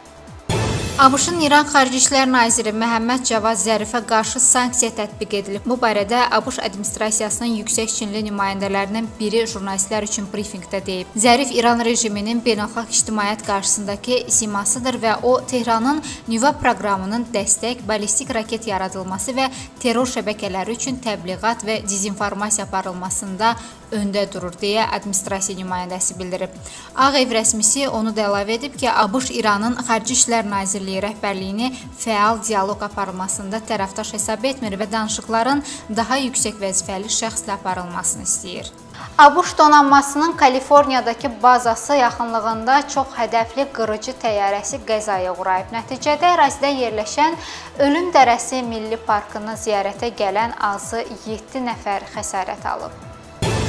ABŞ-ın İran Xarici İşlər naziri Məhəmməd Cavad Zərifə qarşı sanksiya tətbiq edilib. Bu barədə ABŞ administrasiyasının yüksək çinli nümayəndələrindən biri jurnalistlər üçün brifinqdə deyib. Zərif İran rejiminin beynəlxalq ictimaiyyət qarşısındakı simasıdır və o Tehranın nüvə proqramının dəstək, ballistik raket yaradılması və terror şəbəkələri üçün təbliğat və dezinformasiya aparılmasında öndə durur deyə administrasiya nümayəndəsi bildirib. Ağ Ev rəsmisi onu da əlavə edib ki, ABŞ İranın Xarici İşlər Nazirliyi rəhbərliyini fəal dialoq aparılmasında tərəfdaş hesab etmir və danışıqların daha yüksək vəzifəli şəxslə aparılmasını istəyir. ABŞ donanmasının Kaliforniyadakı bazası yaxınlığında çox hədəfli qırıcı təyyarəsi qəzaya uğrayıb. Nəticədə ərazidə yerləşən Ölüm Dərəsi Milli Parkını ziyarətə gələn azı 7 nəfər xəsarət alıb.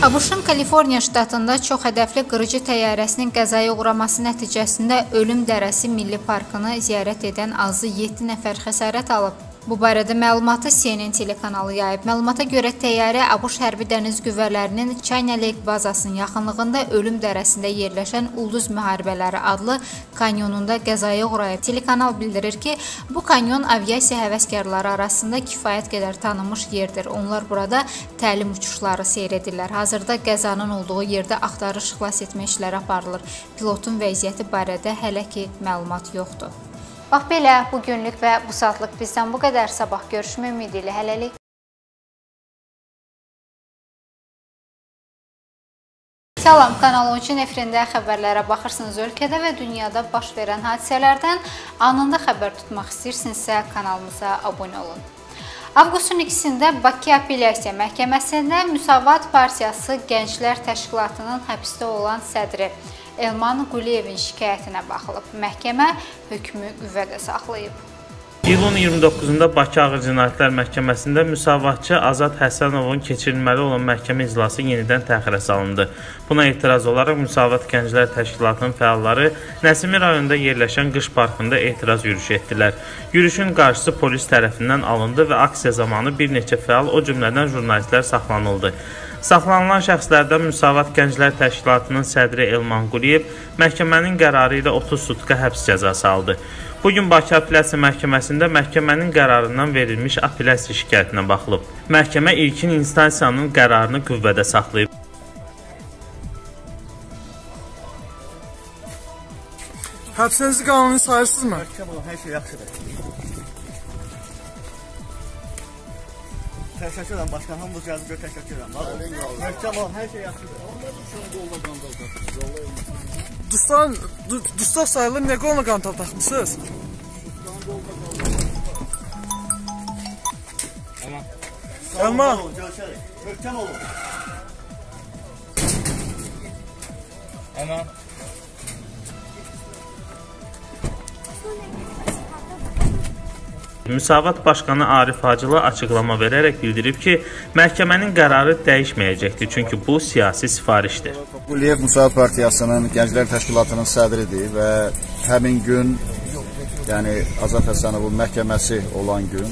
ABŞ-ın Kaliforniya ştatında çox hədəfli qırıcı təyyarəsinin qəzaya uğraması nəticəsində Ölüm Dərəsi Milli Parkını ziyarət edən azı 7 nəfər xəsarət alıb. Bu barədə məlumatı CNN telekanalı yayıb. Məlumata görə təyyarə ABŞ hərbi dəniz qüvvələrinin China Lake bazasının yaxınlığında Ölüm dərəsində yerləşən Ulduz müharibələri adlı kanyonunda qəzaya uğrayıb. Telekanal bildirir ki, bu kanyon aviasiya həvəskarları arasında kifayət qədər tanınmış yerdir. Onlar burada təlim uçuşları seyr edirlər. Hazırda qəzanın olduğu yerdə axtarış xilas etmə işləri aparılır. Pilotun vəziyyəti barədə hələ ki məlumat yoxdur. Bax belə bu günlük və bu saatlıq bizdən bu qədər. Sabah görüşmə ümidi ilə hələlik. Salam, Kanal 13-ün efirində xəbərlərə baxırsınız. Ölkədə və dünyada baş verən hadisələrdən anında xəbər tutmaq istəyirsinizsə kanalımıza abunə olun. Avqustun 2-sində Bakı Apellyasiya Məhkəməsində Müsavat Partiyası Gənclər Təşkilatının həbsdə olan sədri Elman Quliyevin şikayətinə baxılıb. Məhkəmə hökmü qüvvədə saxlayıb. İyulun 29-da Bakı Ağır Cinayətlər Məhkəməsində müsavatçı Azad Həsənovun keçirilməli olan məhkəmə iclası yenidən təxirə salındı. Buna etiraz olaraq Müsavat Gənclər Təşkilatının fəalları Nəsimi rayonunda yerləşən qış parkında etiraz yürüyüşü etdilər. Yürüyüşün qarşısı polis tərəfindən alındı və aksiya zamanı bir neçə fəal, o cümlədən jurnalistlər saxlanıldı. Saxlanılan şəxslərdən Müsavat Gənclər Təşkilatının sədri Elman Quliyev məhkəmənin qərarı ilə 30 sutka həbs cəzası aldı. Bu gün Bakı Apellyasiya Məhkəməsində məhkəmənin qərarından verilmiş apellyasiya şikayətinə baxılıb. Məhkəmə ilkin instansiyanın qərarını qüvvədə saxlayıb. Həbsinizi qanuni sayırsınızmı? Məhkəmə hər şey yaxşıdır. Teşekkürler başkan. Hamımız geldiğiniz için teşekkür ederim. Möhkəm olun, hər şey yaxşı. Dostlar, dostlar sayılır, niyə qoluna qantal taxmısınız? Tamam. Tamam. Görüşürük. Möhkəm Müsavat başqanı Arif Hacılı açıqlama verərək bildirib ki, məhkəmənin qərarı dəyişməyəcəkdir, çünki bu siyasi sifarişdir. Quliyev Müsavat Partiyasının Gənclər Təşkilatının sədridir və həmin gün, yəni Azad Həsənovun məhkəməsi olan gün,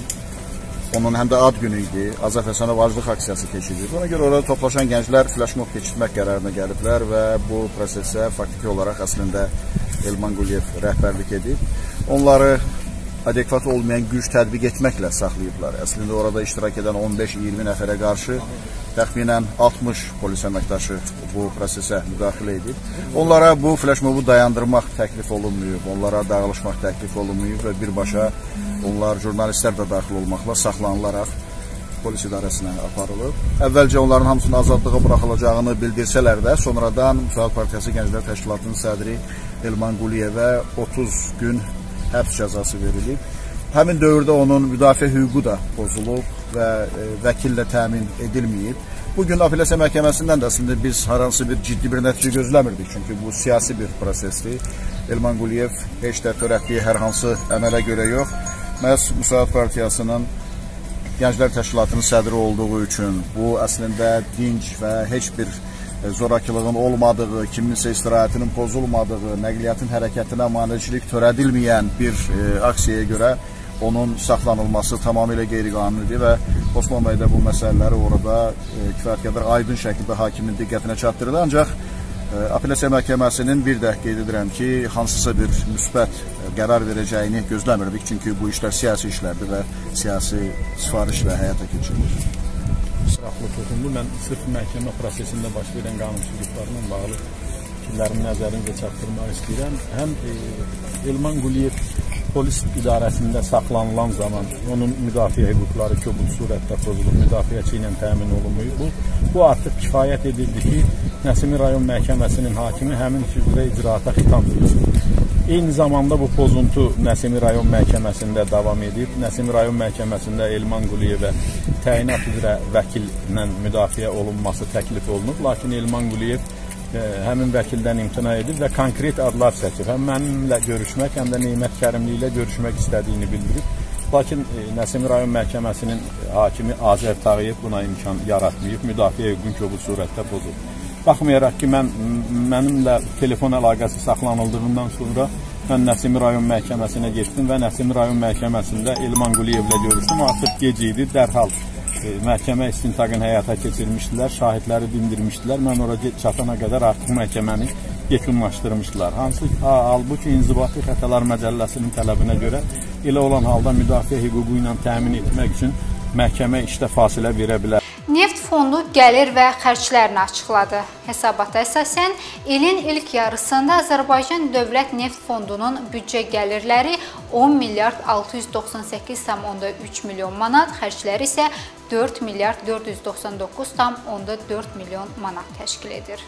onun həm də ad günü idi. Azad Həsənov aclıq aksiyası keçirildi. Ona görə orada toplaşan gənclər flaşmob keçirmək qərarına gəliblər və bu prosesə faktiki olaraq əslində Elman Quliyev rəhbərlik edib. Onları adekvat olmayan güc tətbiq etməklə saxlayıblar. Əslində orada iştirak edən 15-20 nəfərə qarşı təxminən 60 polis əməkdaşı bu prosesə müdaxilə edib. Onlara bu flashmobu dayandırmaq təklif olunmayıb, onlara dağılışmaq təklif olunmayıb və birbaşa onlar jurnalistlər də daxil olmaqla saxlanılaraq polis idarəsinə aparılıb. Əvvəlcə onların hamısının azadlığa buraxılacağını bildirsələr də, sonradan Müsaad Partiyası Gənclər Təşkilatının sədri Elman Quliyevə 30 gün həbs cəzası verilib. Həmin dövrdə onun müdafiə hüququ da pozulub və e, vəkillə təmin edilməyib. Bugün apellyasiya məhkəməsindən də əslində biz hər hansı bir ciddi bir nəticə gözləmirdik, çünki bu siyasi bir prosesdir. Elman Quliyev heç də törətdiyi hər hansı əmələ görə yox, məhz Müsaad Partiyasının Gənclər Təşkilatının sədri olduğu üçün bu əslində dinc və heç bir zorakılığın olmadığı, kiminsə istirahətinin pozulmadığı, nəqliyyatın hərəkətinə maneçilik törədilməyən bir e, aksiyaya görə onun saxlanılması tamamilə qeyri-qanunidir və Osman bəy də bu məsələləri orada e, kifayət qədər aydın şəkildə hakimin diqqətinə çatdırdı. Ancaq e, apellyasiya məhkəməsinin bir də qeyd edirəm ki, hansısa bir müsbət e, qərar verəcəyini gözləmirdik, çünki bu işlər siyasi işlərdir və siyasi sifarişlə həyata keçirilir ətraflı toxundu. Mən sırf məhkəmə prosesində baş verən qanunsuzluqlarla bağlı fikirlərimi nəzərinizə çatdırmaq istəyirəm. Həm e, Elman Quliyev polis idarəsində saxlanılan zaman onun müdafiə hüquqları kobud surətdə pozulub, müdafiəçi ilə təmin olunmayıb. Bu, bu artıq kifayət edirdi ki, Nəsimi rayon məhkəməsinin hakimi həmin üzrə icraata xitam verilsin. Eyni zamanda bu pozuntu Nəsimi rayon məhkəməsində davam edib. Nəsimi rayon məhkəməsində Elman Quliyevə təyinat üzrə vəkillə müdafiə olunması təklif olunub, lakin Elman Quliyev ə, həmin vəkildən imtina edib və konkret adlar çəkib. Həm mənimlə görüşmək, həm də Neymət Kərimli ilə görüşmək istədiyini bildirib. Lakin e, Nəsimi rayon məhkəməsinin hakimi Azər Tağıyev buna imkan yaratmayıb, müdafiə hüququn kobud surətdə pozub. Baxmayaraq ki, mən mənimlə telefon əlaqəsi saxlanıldığından sonra mən Nəsimi rayon məhkəməsinə getdim və Nəsimi rayon məhkəməsində Elman Quliyevlə görüşdüm. Artıq gec idi, dərhal e, məhkəmə istintaqını həyata keçirmişdilər, şahidləri dindirmişdilər. Mən ora çatana qədər artıq məhkəməni yekunlaşdırmışdılar. Hansı halbuki İnzibati Xətalar Məcəlləsinin tələbinə görə elə olan halda müdafiə hüququ ilə təmin etmək üçün məhkəmə işdə fasilə verə bilər. Neft fondu gəlir və xərclərini açıqladı. Hesabata əsasən ilin ilk yarısında Azərbaycan Dövlət Neft Fondunun büdcə gəlirləri 10 milyard 698,3 milyon manat, xərcləri isə 4 milyard 499,4 milyon manat təşkil edir.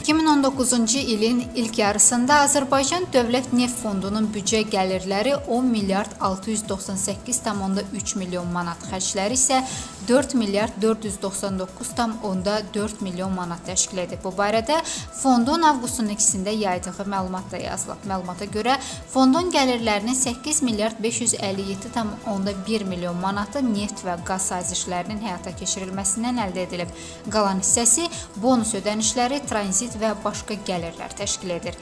2019-cu ilin ilk yarısında Azərbaycan Dövlət Neft Fondunun büdcə gəlirləri 10 milyard 698,3 milyon manat, xərcləri isə 4 milyard 499,4 milyon manat təşkil edib. Bu barədə fondun avqustun 2-sində yaydığı məlumatda yazılıb. Məlumata görə fondun gəlirlərinin 8 milyard 557,1 milyon manatı neft və qaz sazişlərinin həyata keçirilməsindən əldə edilib. Qalan hissəsi bonus ödənişləri, tranzit və başqa gəlirlər təşkil edir.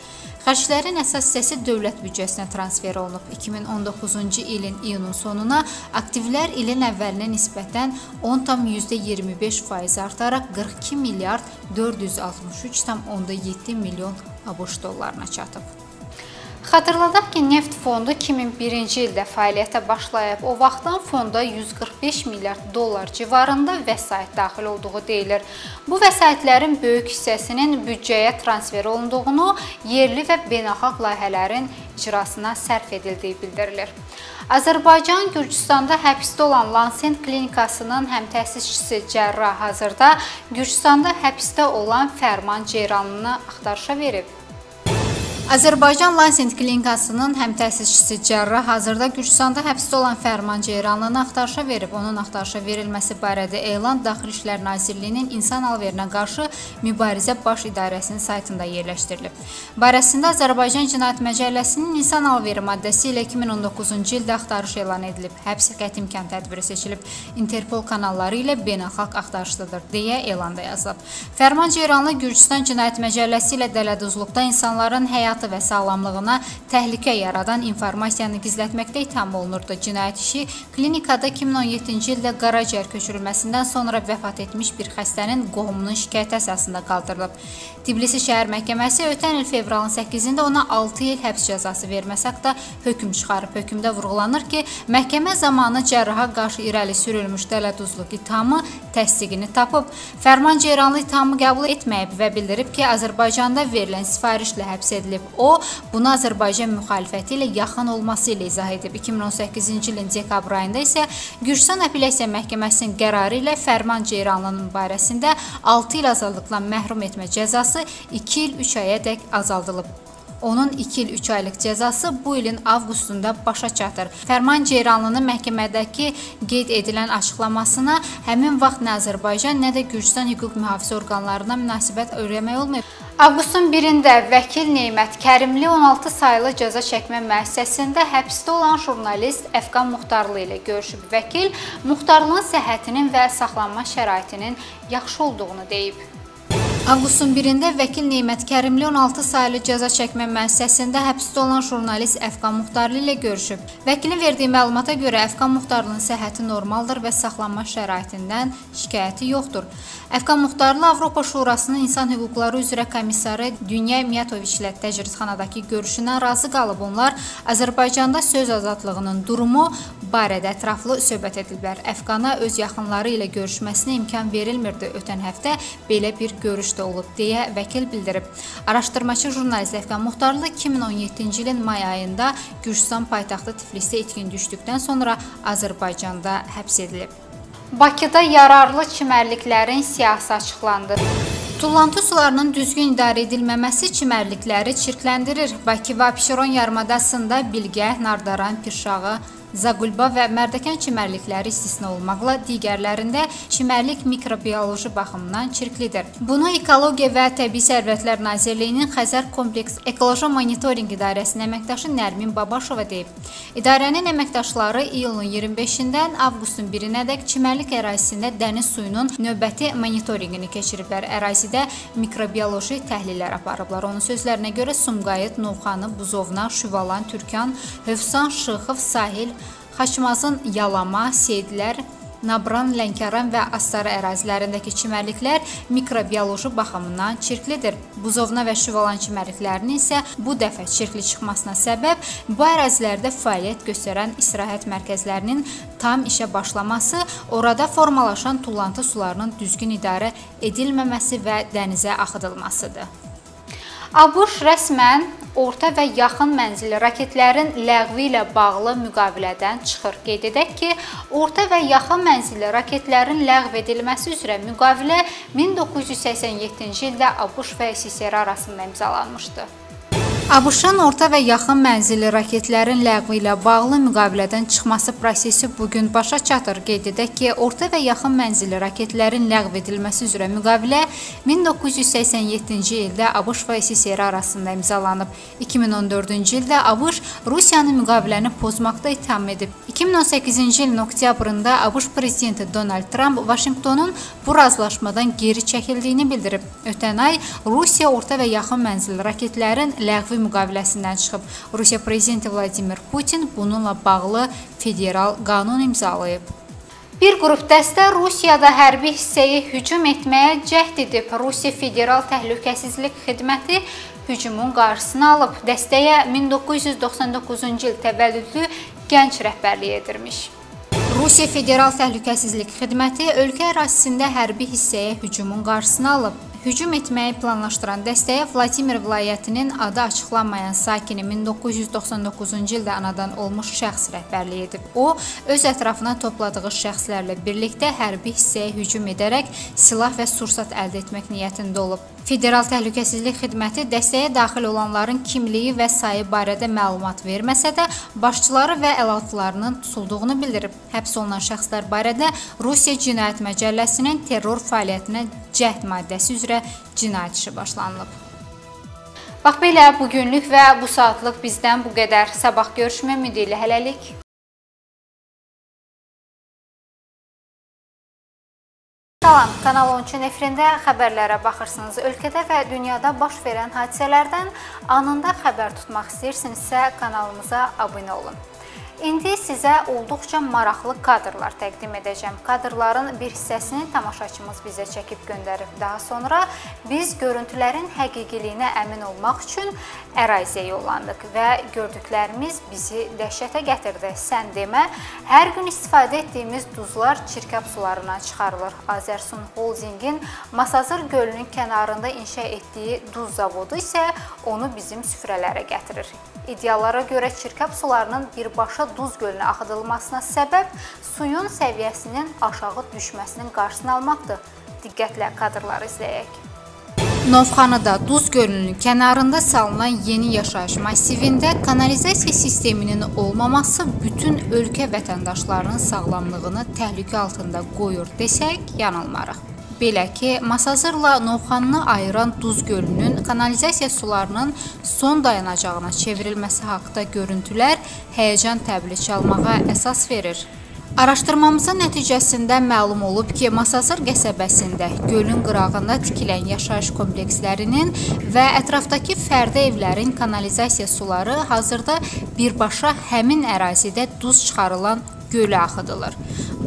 Xərclərin əsas hissəsi dövlət büdcəsinə transfer olunub. 2019-cu ilin iyunun sonuna aktivlər ilin əvvəlinə nisbətən 10,25% artaraq 42 milyard 463,7 milyon ABŞ dollarına çatıb. Xatırladaq ki, Neft fondu 2001-ci ildə fəaliyyətə başlayıb. O vaxtdan fonda 145 milyard dollar civarında vəsait daxil olduğu deyilir. Bu vəsaitlərin böyük hissəsinin büdcəyə transfer olunduğunu, yerli və beynəlxalq layihələrin icrasına sərf edildiyi bildirilir. Azərbaycan Gürcüstanda həbsdə olan Lansent klinikasının həm təsisçisi cərrah hazırda Gürcüstanda həbsdə olan Fərman Ceyranlını axtarışa verib. Azərbaycan Lansent klinikasının həm təsisçisi cərrah hazırda Gürcüstanda həbsdə olan Fərman Ceyranlını axtarışa verib. Onun axtarışa verilməsi barədə elan Daxili İşlər Nazirliyinin insan alverinə qarşı mübarizə baş idarəsinin saytında yerləşdirilib. Barəsində Azərbaycan Cinayət Məcəlləsinin insan alveri maddəsi ilə 2019-cu ildə axtarış elan edilib. Həbs qəti imkan tədbiri seçilib. Interpol kanalları ilə beynəlxalq axtarışdadır deyə elanda yazılıb. Fərman Ceyranlı Gürcüstan Cinayət Məcəlləsi ilə dələduzluqda insanların həyat həyatı və sağlamlığına təhlükə yaradan informasiyanı gizlətməkdə itham olunurdu. Cinayət işi klinikada 2017-ci ildə qaraciyər köçürülməsindən sonra vəfat etmiş bir xəstənin qohumunun şikayəti əsasında qaldırılıb. Tbilisi şəhər məhkəməsi ötən il fevralın 8-də ona 6 il həbs cəzası verməsə də hökm çıxarıb. Hökmdə vurğulanır ki, məhkəmə zamanı cərraha qarşı irəli sürülmüş dələduzluq ithamı təsdiqini tapıb. Fərman Ceyranlı ithamı qəbul etməyib və bildirib ki, Azərbaycanda verilən sifarişlə həbs edilib. O, bunu Azərbaycan müxalifəti ilə yaxın olması ilə izah edib. 2018-ci ilin dekabr ayında isə Gürcüstan Apellyasiya Məhkəməsinin qərarı ilə Fərman Ceyranlının barəsində 6 il azadlıqdan məhrum etmə cəzası cəzası 2 il 3 aya dək azaldılıb. Onun 2 il 3 aylıq cəzası bu ilin avqustunda başa çatır. Fərman Ceyranlının məhkəmədəki qeyd edilən açıqlamasına həmin vaxt nə Azərbaycan, nə də Gürcüstan hüquq mühafizə orqanlarına münasibət öyrəmək olmayıb. Avqustun 1-də vəkil Neymət Kərimli 16 saylı cəza çəkmə müəssisəsində həbsdə olan jurnalist Əfqan Muxtarlı ilə görüşüb. Vəkil Muxtarlının səhhətinin və saxlanma şəraitinin yaxşı olduğunu deyib. Avqustun 1-də vəkil Neymət Kərimli 16 saylı cəza çəkmə müəssisəsində həbsdə olan jurnalist Əfqan Muxtarlı ilə görüşüb. Vəkilin verdiyi məlumata görə Əfqan Muxtarlının səhhəti normaldır və saxlanma şəraitindən şikayəti yoxdur. Əfqan Muxtarlı Avropa Şurasının İnsan Hüquqları üzrə komissarı Dünya Miyatoviç ilə təcridxanadakı görüşündən razı qalıb. Onlar Azərbaycanda söz azadlığının durumu barədə ətraflı söhbət ediblər. Əfqana öz yaxınları ilə görüşməsinə imkan verilmirdi. Ötən həftə belə bir görüş də olub deyə vəkil bildirib. Araşdırmaçı jurnalist Əfqan Muxtarlı 2017-ci ilin may ayında Gürcüstan paytaxtı Tiflisdə itkin düşdükdən sonra Azərbaycanda həbs edilib. Bakıda yararlı çimərliklərin siyahısı açıqlandı. Tullantı sularının düzgün idarə edilməməsi çimərlikləri çirkləndirir. Bakı və Abşeron yarımadasında Bilgə, Nardaran, Pirşağı, Zaqulba və Mərdəkan çimərlikləri istisna olmaqla digərlərində çimərlik mikrobioloji baxımdan çirklidir. Bunu Ekologiya və Təbii Sərvətlər Nazirliyinin Xəzər Kompleks Ekoloji Monitorinq İdarəsinin əməkdaşı Nərmin Babaşova deyib. İdarənin əməkdaşları iyulun 25-dən avqustun 1-nədək çimərlik ərazisində dəniz suyunun növbəti monitorinqini keçiriblər. Ərazidə mikrobioloji təhlillər aparıblar. Onun sözlərinə görə Sumqayıt, Novxanı, Buzovna, Şüvalan, Türkan, Hövsan, Şıxov, Sahil, Xaçmazın Yalama, Seydlər, Nabran, Lənkəran və Astara ərazilərindəki çimərliklər mikrobioloji baxımından çirklidir. Buzovna və Şüvalan çimərliklərinin isə bu dəfə çirkli çıxmasına səbəb bu ərazilərdə fəaliyyət göstərən istirahət mərkəzlərinin tam işə başlaması, orada formalaşan tullantı sularının düzgün idarə edilməməsi və dənizə axıdılmasıdır. ABŞ rəsmən orta və yaxın mənzilli raketlərin ləğvi ilə bağlı müqavilədən çıxır. Qeyd edək ki, orta və yaxın mənzilli raketlərin ləğv edilməsi üzrə müqavilə 1987-ci ildə ABŞ və SSR arasında imzalanmışdı. ABŞ-ın orta və yaxın mənzilli raketlərin ləğvi ilə bağlı müqavilədən çıxması prosesi bu gün başa çatır. Qeyd edək ki, orta və yaxın mənzilli raketlərin ləğv edilməsi üzrə müqavilə 1987-ci ildə ABŞ və SSR arasında imzalanıb. 2014-cü ildə ABŞ Rusiyanı müqaviləni pozmaqda ittiham edib. 2018-ci ilin oktyabrında ABŞ prezidenti Donald Trump Vaşinqtonun bu razılaşmadan geri çəkildiyini bildirib. Ötən ay Rusiya orta və yaxın mənzilli raketlərin ləğvi müqaviləsindən çıxıb. Rusiya prezidenti Vladimir Putin bununla bağlı federal qanun imzalayıb. Bir qrup dəstə Rusiyada hərbi hissəyə hücum etməyə cəhd edib. Rusiya Federal Təhlükəsizlik Xidməti hücumun qarşısını alıb. Dəstəyə 1999-cu il təvəllüdlü gənc rəhbərlik edirmiş. Rusiya Federal Təhlükəsizlik Xidməti ölkə ərazisində hərbi hissəyə hücumun qarşısını alıb. Hücum etməyi planlaşdıran dəstəyə Vladimir vilayətinin adı açıqlanmayan sakini 1999-cu ildə anadan olmuş şəxs rəhbərlik edib. O, öz ətrafına topladığı şəxslərlə birlikdə hərbi hissəyə hücum edərək silah və sursat əldə etmək niyyətində olub. Federal Təhlükəsizlik Xidməti dəstəyə daxil olanların kimliyi və sayı barədə məlumat verməsə də, başçıları və əlaltılarının tutulduğunu bildirib. Həbs olunan şəxslər barədə Rusiya Cinayət Məcəlləsinin terror fəaliyyətinə cəhd maddəsi üzrə cinayət işi başlanılıb. Bax belə bu günlük və bu saatlıq bizdən bu qədər. Sabah görüşmək ümidi ilə hələlik. Salam, Kanal 13-ün efirində xəbərlərə baxırsınız. Ölkədə və dünyada baş verən hadisələrdən anında xəbər tutmaq istəyirsinizsə, kanalımıza abunə olun. İndi sizə olduqca maraqlı kadrlar təqdim edəcəm. Kadrların bir hissəsini tamaşaçımız bizə çəkib göndərib. Daha sonra biz görüntülərin həqiqiliyinə əmin olmaq üçün əraziyə yollandıq və gördüklərimiz bizi dəhşətə gətirdi. Sən demə, hər gün istifadə etdiyimiz duzlar çirkab sularından çıxarılır. Azərsun Holdingin Masazır gölünün kənarında inşa etdiyi duz zavodu isə onu bizim süfrələrə gətirir. İdeallara görə çirkab sularının birbaşa duz gölünə axıdılmasına səbəb suyun səviyyəsinin aşağı düşməsinin qarşısını almaqdır. Diqqətlə kadrları izləyək. Novxanıda Duz gölünün kənarında salınan yeni yaşayış massivində kanalizasiya sisteminin olmaması bütün ölkə vətəndaşlarının sağlamlığını təhlükə altında qoyur desək, yanılmarıq. Belə ki, Masazırla Novxanını ayıran Duz gölünün kanalizasiya sularının son dayanacağına çevrilməsi haqqında görüntülər həyəcan təbili çalmağa əsas verir. Araşdırmamızın nəticəsində məlum olub ki, Masazır qəsəbəsində gölün qırağında tikilən yaşayış komplekslərinin və ətrafdakı fərdi evlərin kanalizasiya suları hazırda birbaşa həmin ərazidə duz çıxarılan gölə axıdılır.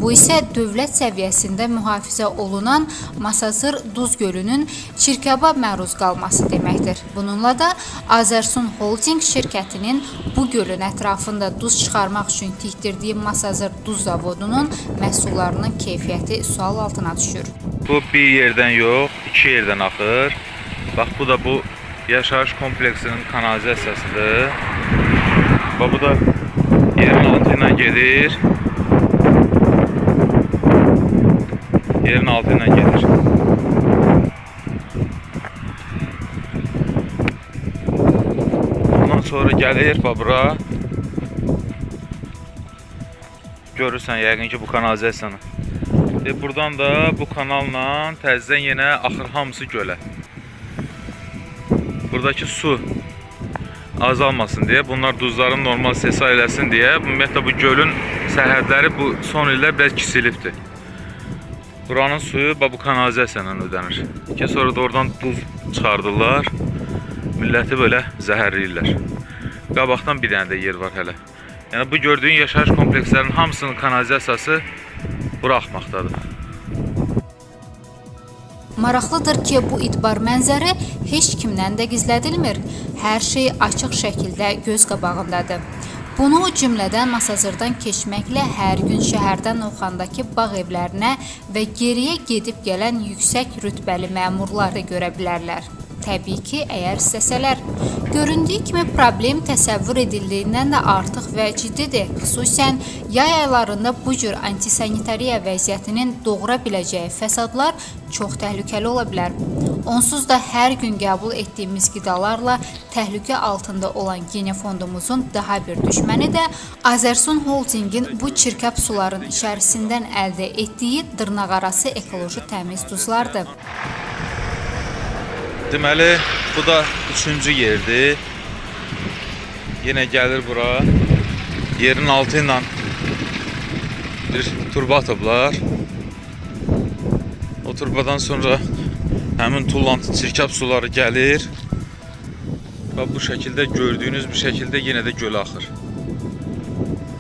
Bu isə dövlət səviyyəsində mühafizə olunan Masazır Duz gölünün çirkaba məruz qalması deməkdir. Bununla da Azərsun Holding şirkətinin bu gölün ətrafında duz çıxarmaq üçün tikdirdiyi Masazır Duz zavodunun məhsullarının keyfiyyəti sual altına düşür. Bu bir yerdən yox, iki yerdən axır. Bax bu da bu yaşayış kompleksinin kanalizasiyasıdır. Bax bu da yerin altı ilə gedir. yerin altı ilə gedir. Ondan sonra gəlir bura. görürsən yəqin ki bu kanalizasiyanı. E, buradan da bu kanalla təzədən yenə axır hamısı gölə. Buradakı su azalmasın deyə, bunlar duzların normal sesa eləsin deyə, ümumiyyətlə bu gölün sərhədləri bu son illər biraz kisilibdir. Buranın suyu bu kanalizasiya ödənir. Ki sonra da oradan duz çıxardırlar. Milləti belə zəhərləyirlər. Qabaqdan bir dənə də yer var hələ. Yəni bu gördüyün yaşayış komplekslərinin hamısının kanalizasiyası bura axmaqdadır. Maraqlıdır ki, bu itibar mənzərə heç kimdən də gizlədilmir. Hər şey açıq şəkildə göz qabağındadır. Bunu cümlədən Masazırdan keçməklə hər gün şəhərdən Oxandakı bağ evlərinə və geriyə gedib gələn yüksək rütbəli məmurları görə bilərlər. Təbii ki, əgər istəsələr. Göründüyü kimi problem təsəvvür edildiyindən də artıq və ciddidir. Xüsusən yay aylarında bu cür antisanitariya vəziyyətinin doğura biləcəyi fəsadlar çox təhlükəli ola bilər. Onsuz da hər gün qəbul etdiyimiz qidalarla təhlükə altında olan genofondumuzun daha bir düşməni də Azərsun Holdingin bu çirkab suların içərisindən əldə etdiyi dırnaqarası ekoloji təmiz duzlardır. Deməli, bu da üçüncü yerdir. Yenə gəlir bura. Yerin altı ilə bir turba atıblar. O turbadan sonra həmin tullantı çirkab suları gəlir. Və bu şəkildə gördüyünüz bir şəkildə yenə də gölə axır.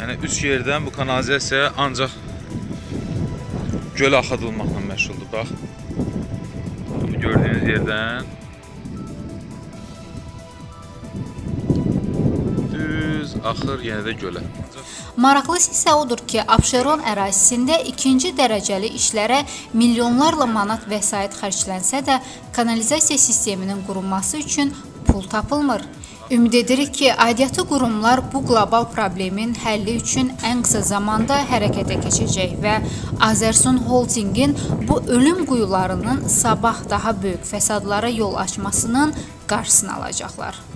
Yəni üç yerdən bu kanalizasiya ancaq gölə axıdılmaqla məşğuldur. Bax. Gördüyünüz yerdən axır yenə də gölə. Maraqlısı isə odur ki, Abşeron ərazisində ikinci dərəcəli işlərə milyonlarla manat vəsait xərclənsə də, kanalizasiya sisteminin qurulması üçün pul tapılmır. Ümid edirik ki, aidiyyatı qurumlar bu qlobal problemin həlli üçün ən qısa zamanda hərəkətə keçəcək və Azərsun Holdingin bu ölüm quyularının sabah daha böyük fəsadlara yol açmasının qarşısını alacaqlar.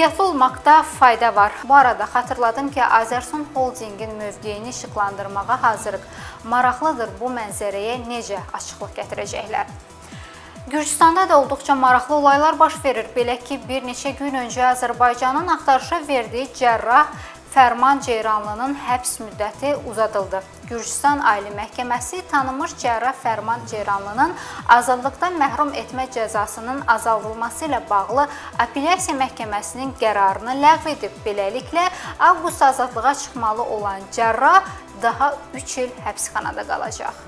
Ehtiyatlı olmaqda fayda var. Bu arada xatırladım ki, Azərsun Holdingin mövqeyini işıqlandırmağa hazırıq. Maraqlıdır bu mənzərəyə necə açıqlıq gətirəcəklər. Gürcüstanda da olduqca maraqlı olaylar baş verir. Belə ki, bir neçə gün öncə Azərbaycanın axtarışa verdiyi cərrah Fərman Ceyranlının həbs müddəti uzadıldı. Gürcüstan Ali Məhkəməsi tanınmış cərrah Fərman Ceyranlının azadlıqdan məhrum etmə cəzasının azaldılması ilə bağlı apellyasiya məhkəməsinin qərarını ləğv edib. Beləliklə, avqust azadlığa çıxmalı olan cərrah daha 3 il həbsxanada qalacaq.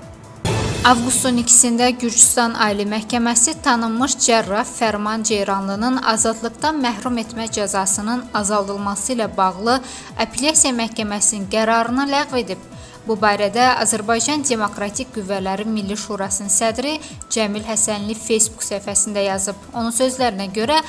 Avqustun 2-sində Gürcüstan Ali Məhkəməsi tanınmış cərrah Fərman Ceyranlının azadlıqdan məhrum etmə cəzasının azaldılması ilə bağlı apellyasiya məhkəməsinin qərarını ləğv edib. Bu barədə Azərbaycan Demokratik Qüvvələri Milli Şurasının sədri Cəmil Həsənli Facebook səhifəsində yazıb. Onun sözlərinə görə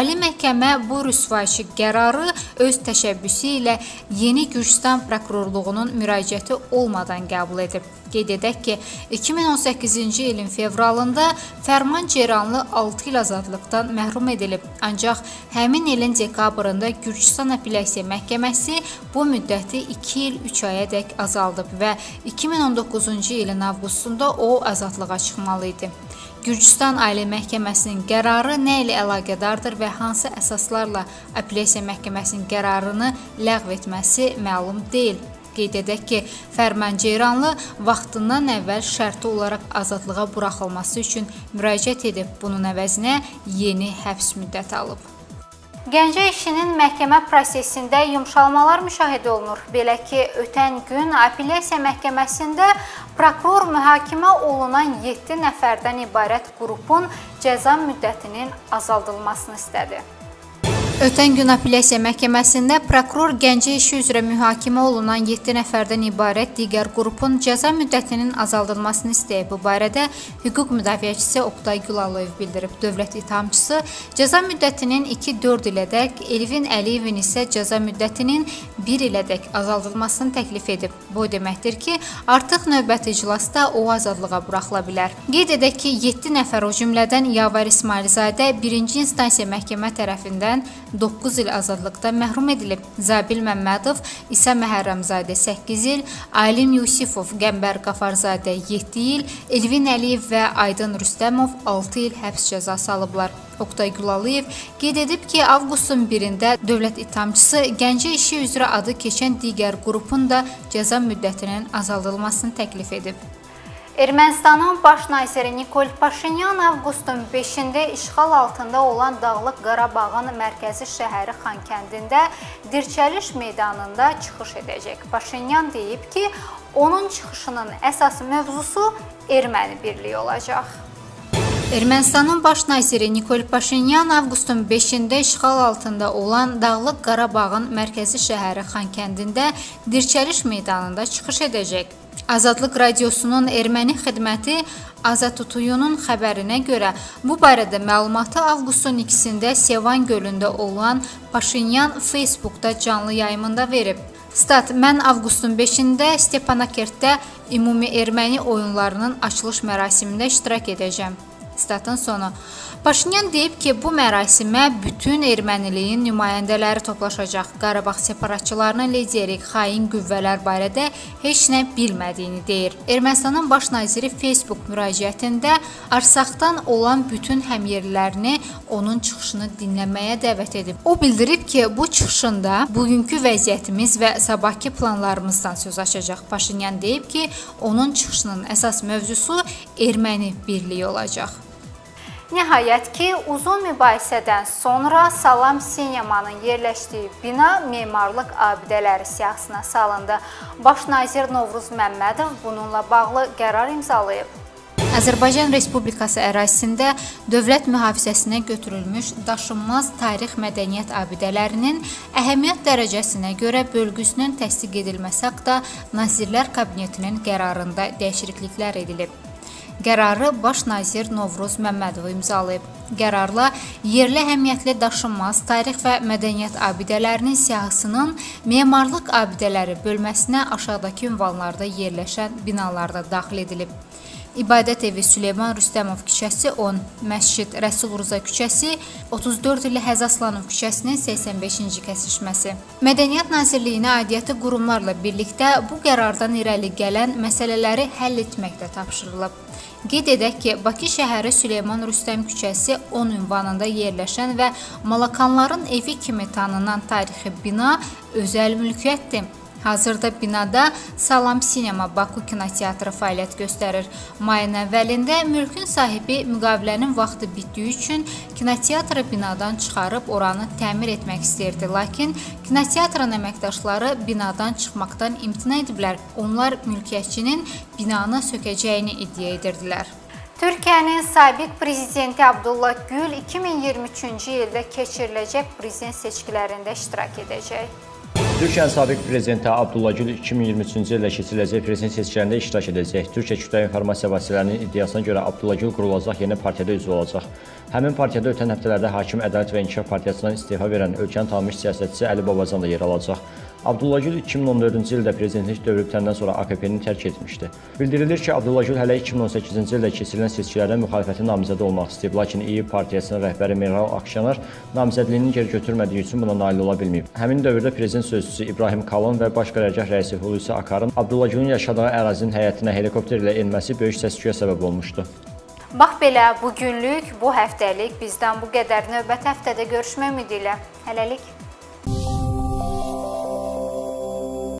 Ali Məhkəmə bu rüsvayçı qərarı öz təşəbbüsü ilə Yeni Gürcüstan prokurorluğunun müraciəti olmadan qəbul edib. Qeyd edək ki, 2018-ci ilin fevralında Fərman Ceyranlı 6 il azadlıqdan məhrum edilib. Ancaq həmin ilin dekabrında Gürcüstan Apellyasiya Məhkəməsi bu müddəti 2 il 3 ayadək azaldıb azaldıb və 2019-cu ilin avqustunda o azadlığa çıxmalı idi. Gürcüstan Ali Məhkəməsinin qərarı nə ilə əlaqədardır və hansı əsaslarla apellyasiya məhkəməsinin qərarını ləğv etməsi məlum deyil. Qeyd edək ki, Fərman Ceyranlı vaxtından əvvəl şərti olaraq azadlığa buraxılması üçün müraciət edib. Bunun əvəzinə yeni həbs müddəti alıb. Gəncə işinin məhkəmə prosesində yumşalmalar müşahidə olunur. Belə ki, ötən gün apellyasiya məhkəməsində prokuror mühakimə olunan 7 nəfərdən ibarət qrupun cəza müddətinin azaldılmasını istədi. Ötən gün apellyasiya məhkəməsində prokuror Gəncə işi üzrə mühakimə olunan 7 nəfərdən ibarət digər qrupun cəza müddətinin azaldılmasını istəyib. Bu barədə hüquq müdafiəçisi Oqtay Gülalıyev bildirib. Dövlət ittihamçısı cəza müddətinin 2-4 ilədək, Elvin Əliyevin isə cəza müddətinin 1 ilədək azaldılmasını təklif edib. Bu deməkdir ki, artıq növbəti iclasda o azadlığa buraxıla bilər. Qeyd edək ki, 7 nəfər o cümlədən Yavar İsmailzadə 1-ci instansiya məhkəmə tərəfindən 9 il azadlıqdan məhrum edilib. Zabil Məmmədov, İsa Məhərrəmzadə 8 il, Alim Yusifov, Qəmbər Qafarzadə 7 il, Elvin Əliyev və Aydın Rüstəmov 6 il həbs cəzası alıblar. Oqtay Gülalıyev qeyd edib ki, avqustun 1-də dövlət ittihamçısı Gəncə işi üzrə adı keçən digər qrupun da cəza müddətinin azaldılmasını təklif edib. Ermənistanın baş naziri Nikol Paşinyan avqustun 5-də işğal altında olan Dağlıq Qarabağın mərkəzi şəhəri Xankəndində Dirçəliş meydanında çıxış edəcək. Paşinyan deyib ki, onun çıxışının əsas mövzusu erməni birliyi olacaq. Ermənistanın baş naziri Nikol Paşinyan avqustun 5-də işğal altında olan Dağlıq Qarabağın mərkəzi şəhəri Xankəndində Dirçəliş meydanında çıxış edəcək. Azadlıq radiosunun erməni xidməti Azatutuyunun xəbərinə görə bu barədə məlumatı avqustun 2-də Sevan gölündə olan Paşinyan Facebookda canlı yayımında verib. Stat: Mən avqustun 5-də Stepanakertdə ümumi erməni oyunlarının açılış mərasimində iştirak edəcəm. Statın sonu. Paşinyan deyib ki, bu mərasimə bütün erməniliyin nümayəndələri toplaşacaq. Qarabağ separatçılarının lideri xain qüvvələr barədə heç nə bilmədiyini deyir. Ermənistanın baş naziri Facebook müraciətində Arsaqdan olan bütün həmyerlilərini onun çıxışını dinləməyə dəvət edib. O bildirib ki, bu çıxışında bugünkü vəziyyətimiz və sabahki planlarımızdan söz açacaq. Paşinyan deyib ki, onun çıxışının əsas mövzusu erməni birliyi olacaq. Nəhayət ki, uzun mübahisədən sonra Salam sinemanın yerləşdiyi bina memarlıq abidələri siyahısına salındı. Baş nazir Novruz Məmmədov bununla bağlı qərar imzalayıb. Azərbaycan Respublikası ərazisində dövlət mühafizəsinə götürülmüş daşınmaz tarix mədəniyyət abidələrinin əhəmiyyət dərəcəsinə görə bölgüsünün təsdiq edilməsi haqqında Nazirlər Kabinetinin qərarında dəyişikliklər edilib. Qərarı baş nazir Novruz Məmmədov imzalayıb. Qərarla yerli əhəmiyyətli daşınmaz tarix və mədəniyyət abidələrinin siyahısının memarlıq abidələri bölməsinə aşağıdakı ünvanlarda yerləşən binalarda daxil edilib. İbadət evi Süleyman Rüstəmov küçəsi 10, Məscid Rəsul Rza küçəsi 34 ilə Həzaslanov küçəsinin 85-ci kəsişməsi. Mədəniyyət Nazirliyinə aidiyyəti qurumlarla birlikdə bu qərardan irəli gələn məsələləri həll etməkdə tapşırılıb. Qeyd edək ki, Bakı şəhəri Süleyman Rüstəm küçəsi 10 ünvanında yerləşən və Malakanların evi kimi tanınan tarixi bina özəl mülkiyyətdir. Hazırda binada Salam Sinema Baku kinoteatrı fəaliyyət göstərir. Mayın əvvəlində mülkün sahibi müqavilənin vaxtı bitdiyi üçün kinoteatrı binadan çıxarıb oranı təmir etmək istəyirdi, lakin kinoteatrın əməkdaşları binadan çıxmaqdan imtina ediblər. Onlar mülkiyyətçinin binanı sökəcəyini iddia edirdilər. Türkiyənin sabiq prezidenti Abdullah Gül 2023-cü ildə keçiriləcək prezident seçkilərində iştirak edəcək. Türkiyənin sabiq prezidenti Abdullah Gül 2023-cü ildə keçiriləcək prezident seçkilərində iştirak edəcək. Türkiyə kütləvi informasiya vasitələrinin iddiasına görə Abdullah Gül qurulacaq yeni partiyada üzv olacaq. Həmin partiyada ötən həftələrdə Hakim Ədalət və İnkişaf Partiyasından istefa verən ölkənin tanınmış siyasətçisi Əli Babacan da yer alacaq. Abdullah Gül 2014-cü ildə prezidentlik dövrü bitəndən sonra AKP-ni tərk etmişdi. Bildirilir ki, Abdullah Gül hələ 2018-ci ildə keçirilən seçkilərdə müxalifətin namizədi olmaq istəyib, lakin İYİ partiyasının rəhbəri Meral Akşener namizədliyini geri götürmədiyi üçün buna nail ola bilməyib. Həmin dövrdə prezident sözçüsü İbrahim Kalın və Baş qərargah rəisi Hulusi Akarın Abdullah Gülün yaşadığı ərazinin həyətinə helikopter ilə enməsi böyük səs-küyə səbəb olmuşdu. Bax belə, bu günlük, bu həftəlik bizdən bu qədər. Növbəti həftədə görüşmək ümidi ilə. Hələlik.